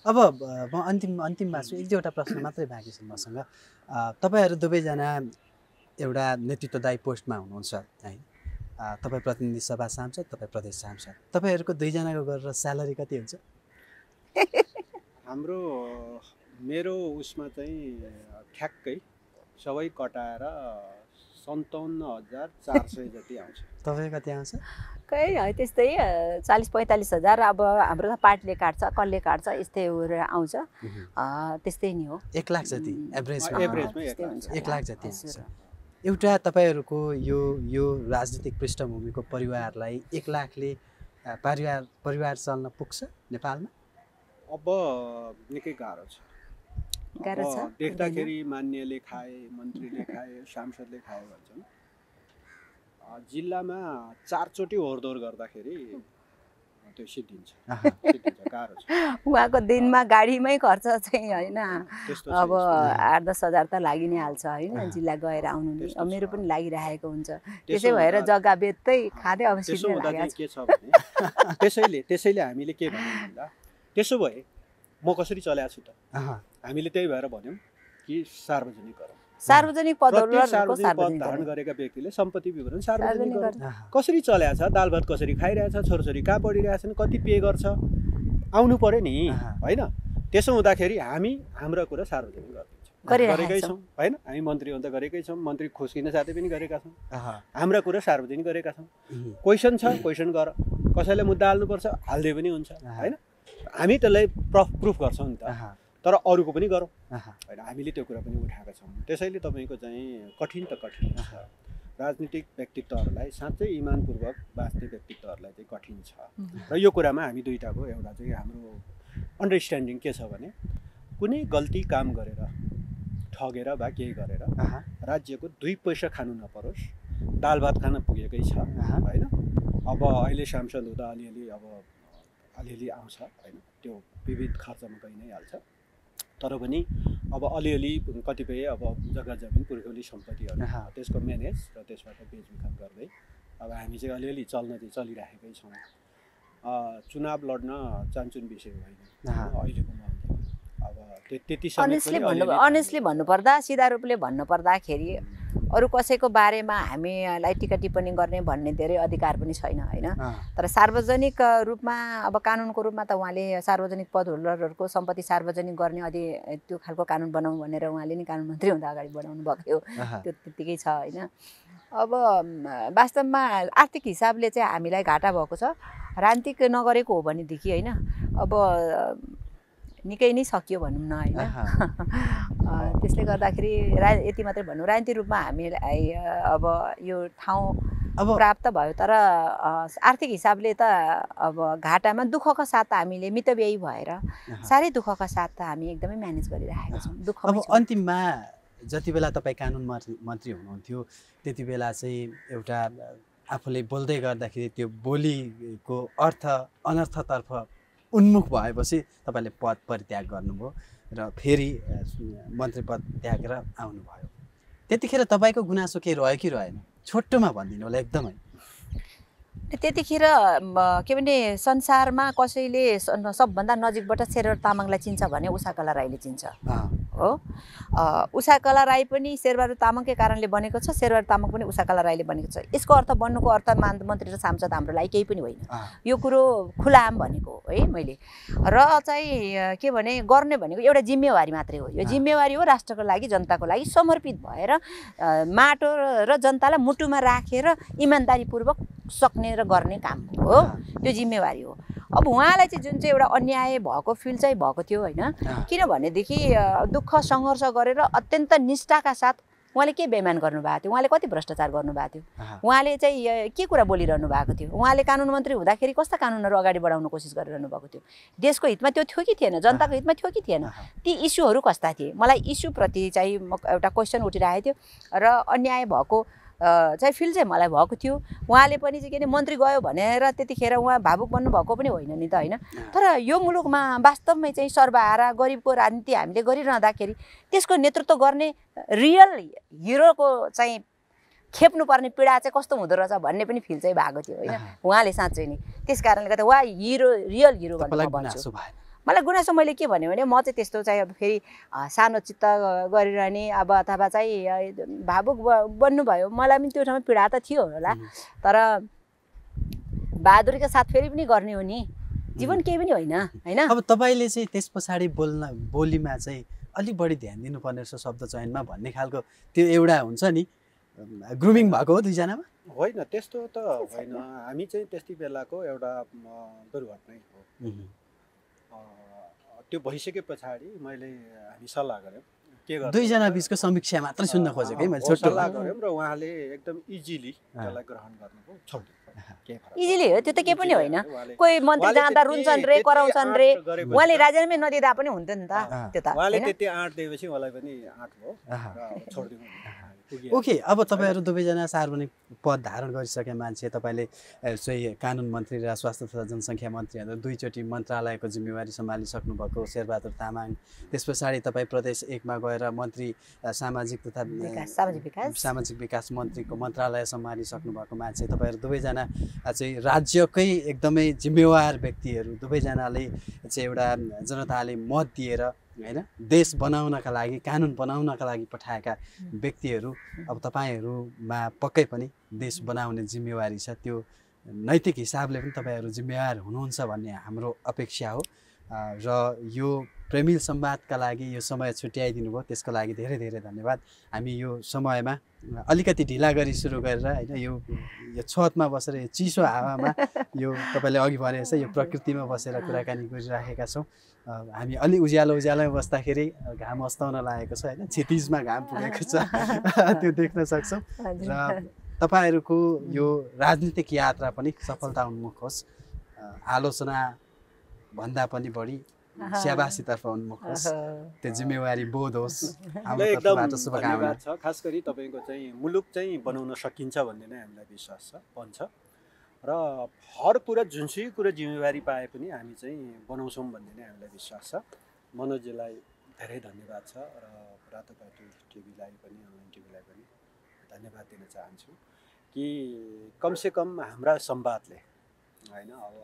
अब म अन्तिम अन्तिममा छु एक दुईवटा प्रश्न मात्रै बाँकी छ मसँग। तपाईँहरू दुवैजना एउटा नेतृत्वदायी पोस्टमा हुनुहुन्छ है? तपाईँ प्रतिनिधि सभा सांसद तपाईँ प्रदेश सांसद तपाईँहरूको दुईजनाको गरेर स्यालेरी कति हुन्छ? हाम्रो मेरो उसमा चाहिँ ठ्याक्कै सबै कटाएर सन्ताउन्न हजार चार सय जति आउँछ। तपाईँ कति आउँछ? खै है त्यस्तै चालिस पैँतालिस हजार। अब हाम्रो त पार्टीले काट्छ कसले काट्छ यस्तै आउँछ। अ, त्यस्तै नै हो। एक लाख जति एभरेज एभरेजमै। एक लाख हुन्छ। जति। आउँछ। एउटा तपाईँहरूको यो यो राजनीतिक पृष्ठभूमिको परिवारलाई एक लाखले परिवार परिवार चल्न पुग्छ नेपालमा? अब निकै गाह्रो छ। देख्दाखेरि मान्यले खाए मन्त्रीले खाए सांसदले खाए भन्छन्। जिल्लामा चारचोटि होरदोर गर्दाखेरि त्यो सिद्धिन्छ। उहाँको दिनमा गाडीमै खर्च चाहिँ होइन। अब। आठ दस हजार त लागि नै हाल्छ होइन। जिल्ला गएर आउनु नि। मेरो। पनि लागिरहेको हुन्छ। त्यसो भएर जग्गा बेच्दै खाँदै अब त्यसो सिक्नै हुँदा लागेको चाहिँ के छ भने त्यसैले त्यसैले हामीले के भन्यौँ भन्दा त्यसो भए म कसरी चलाएको छु त? आहा, हामीले त्यही भएर भन्यौँ कि सार्वजनिक गरौँ। सार्वजनिक पदहरू धारण। गरेका व्यक्तिले सम्पत्ति विवरण सार्वजनिक कसरी चलाएको छ? दाल भात कसरी खाइरहेछ? छोराछोरी कहाँ पढिरहेछन् कति पे गर्छ? आउनु पर्यो नि। होइन? त्यसो हुँदाखेरि हामी हाम्रो कुरा सार्वजनिक गरेकै छौँ। होइन? हामी मन्त्री हुँदा गरेकै छौँ मन्त्री खुस्किन साथै पनि गरेका छौँ। हाम्रा कुरा सार्वजनिक गरेका छौँ। क्वेसन छ क्वेसन गर। कसैलाई मुद्दा हाल्नुपर्छ हाल्दै पनि हुन्छ। होइन? हामी त्यसलाई प्रफ प्रुफ गर्छौँ नि त। तर अरूको पनि गरौँ। होइन हामीले त्यो कुरा पनि उठाएका छौँ। त्यसैले तपाईँको चाहिँ कठिन त कठिन छ। राजनीतिक व्यक्तित्वहरूलाई साँच्चै इमानपूर्वक बाँच्ने व्यक्तित्वहरूलाई चाहिँ कठिन छ। र यो कुरामा हामी दुइटाको एउटा चाहिँ हाम्रो अन्डरस्ट्यान्डिङ के छ भने कुनै गल्ती काम गरेर ठगेर वा केही गरेर राज्यको दुई पैसा खानु नपरोस् दाल भात खान पुगेकै छ। होइन? अब अहिले सांसद हुँदा अलिअलि अब अलिअलि आउँछ। होइन? त्यो विविध खर्चमा गइ नै हाल्छ। तर पनि अब अलिअलि कतिपय अब जग्गा जमिन पुर्खौली सम्पत्तिहरू। त्यसको म्यानेज र त्यसबाट बेचबिखन गर्दै अब हामी चाहिँ अलिअलि चल्न चाहिँ चलिराखेकै छौँ चुनाव लड्न चान्चुन विषय होइन। अहिलेको अनेस्टली भन्नु अनेस्टली भन्नुपर्दा सिधा रूपले भन्नुपर्दाखेरि अरू कसैको बारेमा हामीलाई टिका टिप्पणी गर्ने भन्ने धेरै अधिकार पनि छैन होइन? तर सार्वजनिक रूपमा अब कानुनको रूपमा त उहाँले सार्वजनिक पद होल्डरहरूको सम्पत्ति सार्वजनिक गर्ने अधि त्यो खालको कानुन बनाउँ भनेर उहाँले नै कानुन मन्त्री हुँदा अगाडि बढाउनु भएको त्यो त्यत्तिकै छ होइन? अब वास्तवमा आर्थिक हिसाबले चाहिँ हामीलाई घाटा भएको छ। राजनीतिक नगरेको हो भनेदेखि होइन? अब निकै नै सकियो भनौँ न होइन? त्यसले गर्दाखेरि रा यति मात्रै भनौँ। राजनीतिक रूपमा हामीलाई अब यो ठाउँ अब प्राप्त भयो तर आर्थिक हिसाबले त अब घाटामा दुःखको साथ हामीले मितव्ययी भएर। साह्रै दुःखको साथ त हामी एकदमै म्यानेज गरिरहेका छौँ। अब दुःखमै छौँ। अन्तिममा जति बेला तपाईँ कानुन मन्त्री मन्त्री हुनुहुन्थ्यो त्यति बेला चाहिँ एउटा आफूले बोल्दै गर्दाखेरि त्यो बोलीको अर्थ अनर्थतर्फ उन्मुख भएपछि तपाईँले पद परित्याग गर्नुभयो र फेरि मन्त्री पद त्यागेर आउनुभयो। त्यतिखेर तपाईँको गुनासो केही रह्यो कि रहेन? छोटोमा भनिदिनु होला एकदमै। त्यतिखेर के भने संसारमा कसैले सबभन्दा नजिकबाट शेरबहादुर तामाङलाई चिन्छ भने उषाकला राईले चिन्छ। हो? अ, उषाकला राई पनि शेरबहादुर तामाङकै कारणले बनेको छ शेरबहादुर तामाङ पनि उषाकला राईले बनेको छ। यसको अर्थ बन्नुको अर्थ मान मन्त्री र सांसद हाम्रो लागि केही पनि होइन। यो कुरो खुलाम भनेको हो है मैले। र चाहिँ के भने गर्ने भनेको एउटा जिम्मेवारी मात्रै हो। यो। जिम्मेवारी हो राष्ट्रको लागि जनताको लागि समर्पित भएर माटो र जनतालाई मुटुमा राखेर इमान्दारीपूर्वक सक्ने र गर्ने काम हो। त्यो जिम्मेवारी हो। अब उहाँलाई चाहिँ जुन चाहिँ एउटा अन्याय भएको फिल चाहिँ भएको थियो होइन किनभनेदेखि दुःख सङ्घर्ष गरेर अत्यन्त निष्ठाका साथ उहाँले के बेमान गर्नुभएको थियो? उहाँले कति भ्रष्टाचार गर्नुभएको थियो? उहाँले चाहिँ के कुरा बोलिरहनु भएको थियो? उहाँले कानुन मन्त्री हुँदाखेरि कस्ता कानुनहरू अगाडि बढाउन कोसिस गरिरहनु भएको थियो? देशको हितमा त्यो थियो कि थिएन? जनताको हितमा थियो कि थिएन? ती इस्युहरू कस्ता थिए? मलाई इस्युप्रति चाहिँ एउटा क्वेसन उठिरहेको थियो र अन्याय भएको चाहिँ फिल चाहिँ मलाई भएको थियो। उहाँले पनि चाहिँ के अरे मन्त्री गयो भनेर त्यतिखेर उहाँ भावुक बन्नुभएको पनि होइन नि त होइन। तर यो मुलुकमा वास्तवमै चाहिँ सर्वहारा गरिबको राजनीति हामीले गरिरहँदाखेरि त्यसको नेतृत्व गर्ने रियल हिरोको चाहिँ खेप्नुपर्ने पीडा चाहिँ कस्तो हुँदो रहेछ भन्ने पनि फिल चाहिँ भएको थियो होइन। उहाँले साँच्चै नै त्यस कारणले गर्दा उहाँ हिरो रियल हिरो भन्छु। मलाई गुनासो मैले के भने भने म चाहिँ त्यस्तो चाहिँ अब फेरि सानो चित्त गरिरहने अब अथवा चाहिँ भावुक बन्नुभयो। मलाई पनि त्यो ठाउँमा पीडा त थियो होला। तर बहादुरीका साथ फेरि पनि गर्ने हो नि। जीवन केही पनि होइन होइन? अब तपाईँले चाहिँ त्यस पछाडि बोल्न बोलीमा चाहिँ अलिक बढी ध्यान दिनुपर्ने रहेछ शब्द चयनमा भन्ने खालको त्यो एउटा हुन्छ नि ग्रुमिङ भएको हो दुईजनामा? होइन त्यस्तो त होइन। हामी चाहिँ त्यति बेलाको एउटा दुर्घटनै हो। त्यो भइसके पछाडि मैले हामी सल्लाह गऱ्यौँ। के गर्नु? दुईजना बिचको समीक्षा मात्रै सुन्न खोजेको है मैले सल्लाह गऱ्यौँ र उहाँले एकदम इजिली। त्यसलाई ग्रहण गर्नुभयो। छोडिदिनु इजिली हो त्यो त केही पनि होइन। कोही मन्त्री जाँदा रुन्छन् रे कराउँछन् रे। उहाँले त- राजीनामै नदिँदा पनि हुन्थ्यो नि त। त्यो त उहाँले त्यति आँट दिएपछि उहाँलाई पनि आँट भयो। छोडिदिनु। ओके अब तपाईँहरू दुवैजना सार्वजनिक पद धारण गरिसके मान्छे तपाईँले चाहिँ कानुन मन्त्री र स्वास्थ्य तथा जनसङ्ख्या मन्त्रीहरू दुईचोटि मन्त्रालयको जिम्मेवारी सम्हालिसक्नु भएको शेरबहादुर तामाङ। त्यस पछाडि तपाईँ प्रदेश एकमा गएर मन्त्री सामाजिक तथा विकास सामाजिक विकास। सामाजिक विकास मन्त्रीको मन्त्रालय सम्हालिसक्नु भएको मान्छे तपाईँहरू दुवैजना चाहिँ राज्यकै एकदमै जिम्मेवार व्यक्तिहरू दुवैजनाले चाहिँ एउटा जनताले मत दिएर होइन? देश बनाउनका लागि कानुन बनाउनका लागि पठाएका व्यक्तिहरू अब तपाईँहरूमा पक्कै पनि देश बनाउने जिम्मेवारी छ। त्यो नैतिक हिसाबले पनि तपाईँहरू जिम्मेवार हुनुहुन्छ भन्ने हाम्रो अपेक्षा हो। र यो प्रेमिल संवादका लागि यो समय छुट्याइदिनु भयो त्यसको लागि धेरै धेरै धन्यवाद। हामी यो समयमा अलिकति ढिला गरी सुरु गरेर होइन यो यो छतमा बसेर यो चिसो हावामा यो तपाईँले अघि भने जस्तै यो प्रकृतिमा बसेर कुराकानी गरिराखेका छौँ। हामी अलि उज्यालो उज्यालोमा बस्दाखेरि घाम अस्ताउन लागेको छ होइन? क्षितिजमा घाम पुगेको छ। त्यो देख्न सक्छौँ। र तपाईँहरूको यो राजनीतिक यात्रा पनि सफलता उन्मुख होस् आलोचना भन्दा पनि बढी स्याबासीतर्फ उन्मुख होस्। त्यो जिम्मेवारी बोध होस् एकदम शुभकामना। धन्यवाद छ। खास गरी तपाईँको चाहिँ मुलुक चाहिँ बनाउन सकिन्छ भन्ने नै हामीलाई विश्वास छ बन्छ र हर कुरा जुनसुकै कुरा जिम्मेवारी पाए पनि हामी चाहिँ बनाउँछौँ भन्ने नै हामीलाई विश्वास छ। मनोजीलाई धेरै धन्यवाद छ र रातो पार्टी टिभीलाई पनि अनलाइन टिभीलाई पनि धन्यवाद दिन चाहन्छु कि कमसेकम हाम्रा संवादले होइन अब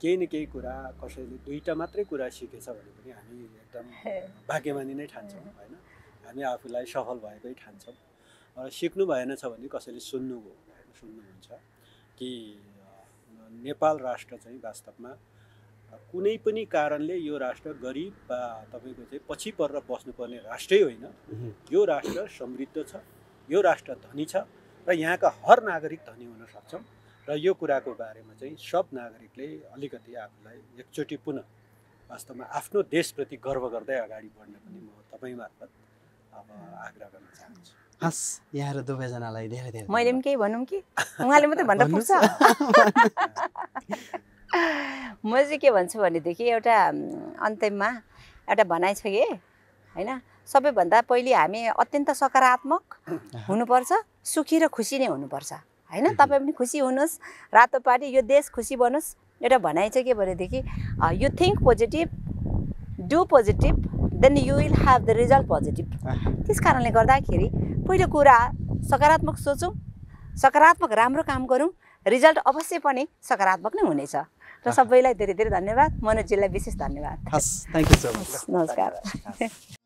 केही न केही कुरा कसैले दुईवटा मात्रै कुरा सिकेछ भने पनि हामी एकदम भाग्यमानी नै ठान्छौँ होइन? हामी आफूलाई सफल भएकै ठान्छौँ। र सिक्नु भएन छ भने कसैले सुन्नु भएन सुन्नुहुन्छ कि नेपाल राष्ट्र चाहिँ वास्तवमा कुनै पनि कारणले यो राष्ट्र गरिब वा तपाईँको चाहिँ पछि परेर बस्नुपर्ने राष्ट्रै होइन। यो राष्ट्र समृद्ध छ यो राष्ट्र धनी छ र यहाँका हर नागरिक धनी हुन सक्छौँ। र यो कुराको बारेमा चाहिँ सब नागरिकले अलिकति आफूलाई एकचोटि पुनः वास्तवमा आफ्नो देशप्रति गर्व गर्दै अगाडि बढ्न पनि म तपाईँ मार्फत अब आग्रह गर्न चाहन्छु। हस् यहाँहरू दुवैजनालाई धेरै धेरै मैले पनि केही भनौँ कि? उहाँले मात्रै भन्दा पुग्छ। म चाहिँ के भन्छु भनेदेखि एउटा अम्, अन्तिममा एउटा भनाइ छ कि होइन? सबैभन्दा पहिले हामी अत्यन्त सकारात्मक हुनुपर्छ सुखी र खुसी नै हुनुपर्छ। होइन? तपाईँ पनि खुसी हुनुहोस्। रातो पार्टी यो देश खुसी बनोस्। एउटा भनाइ चाहिँ के भनेदेखि you think positive do positive then you will have the result positive त्यस कारणले गर्दाखेरि पहिलो कुरा सकारात्मक सोचौँ सकारात्मक राम्रो काम गरौँ रिजल्ट अवश्य पनि सकारात्मक नै हुनेछ। र सबैलाई धेरै धेरै धन्यवाद। मनोजीलाई विशेष धन्यवाद। हस् थ्याङ्क यू सो मच नमस्कार।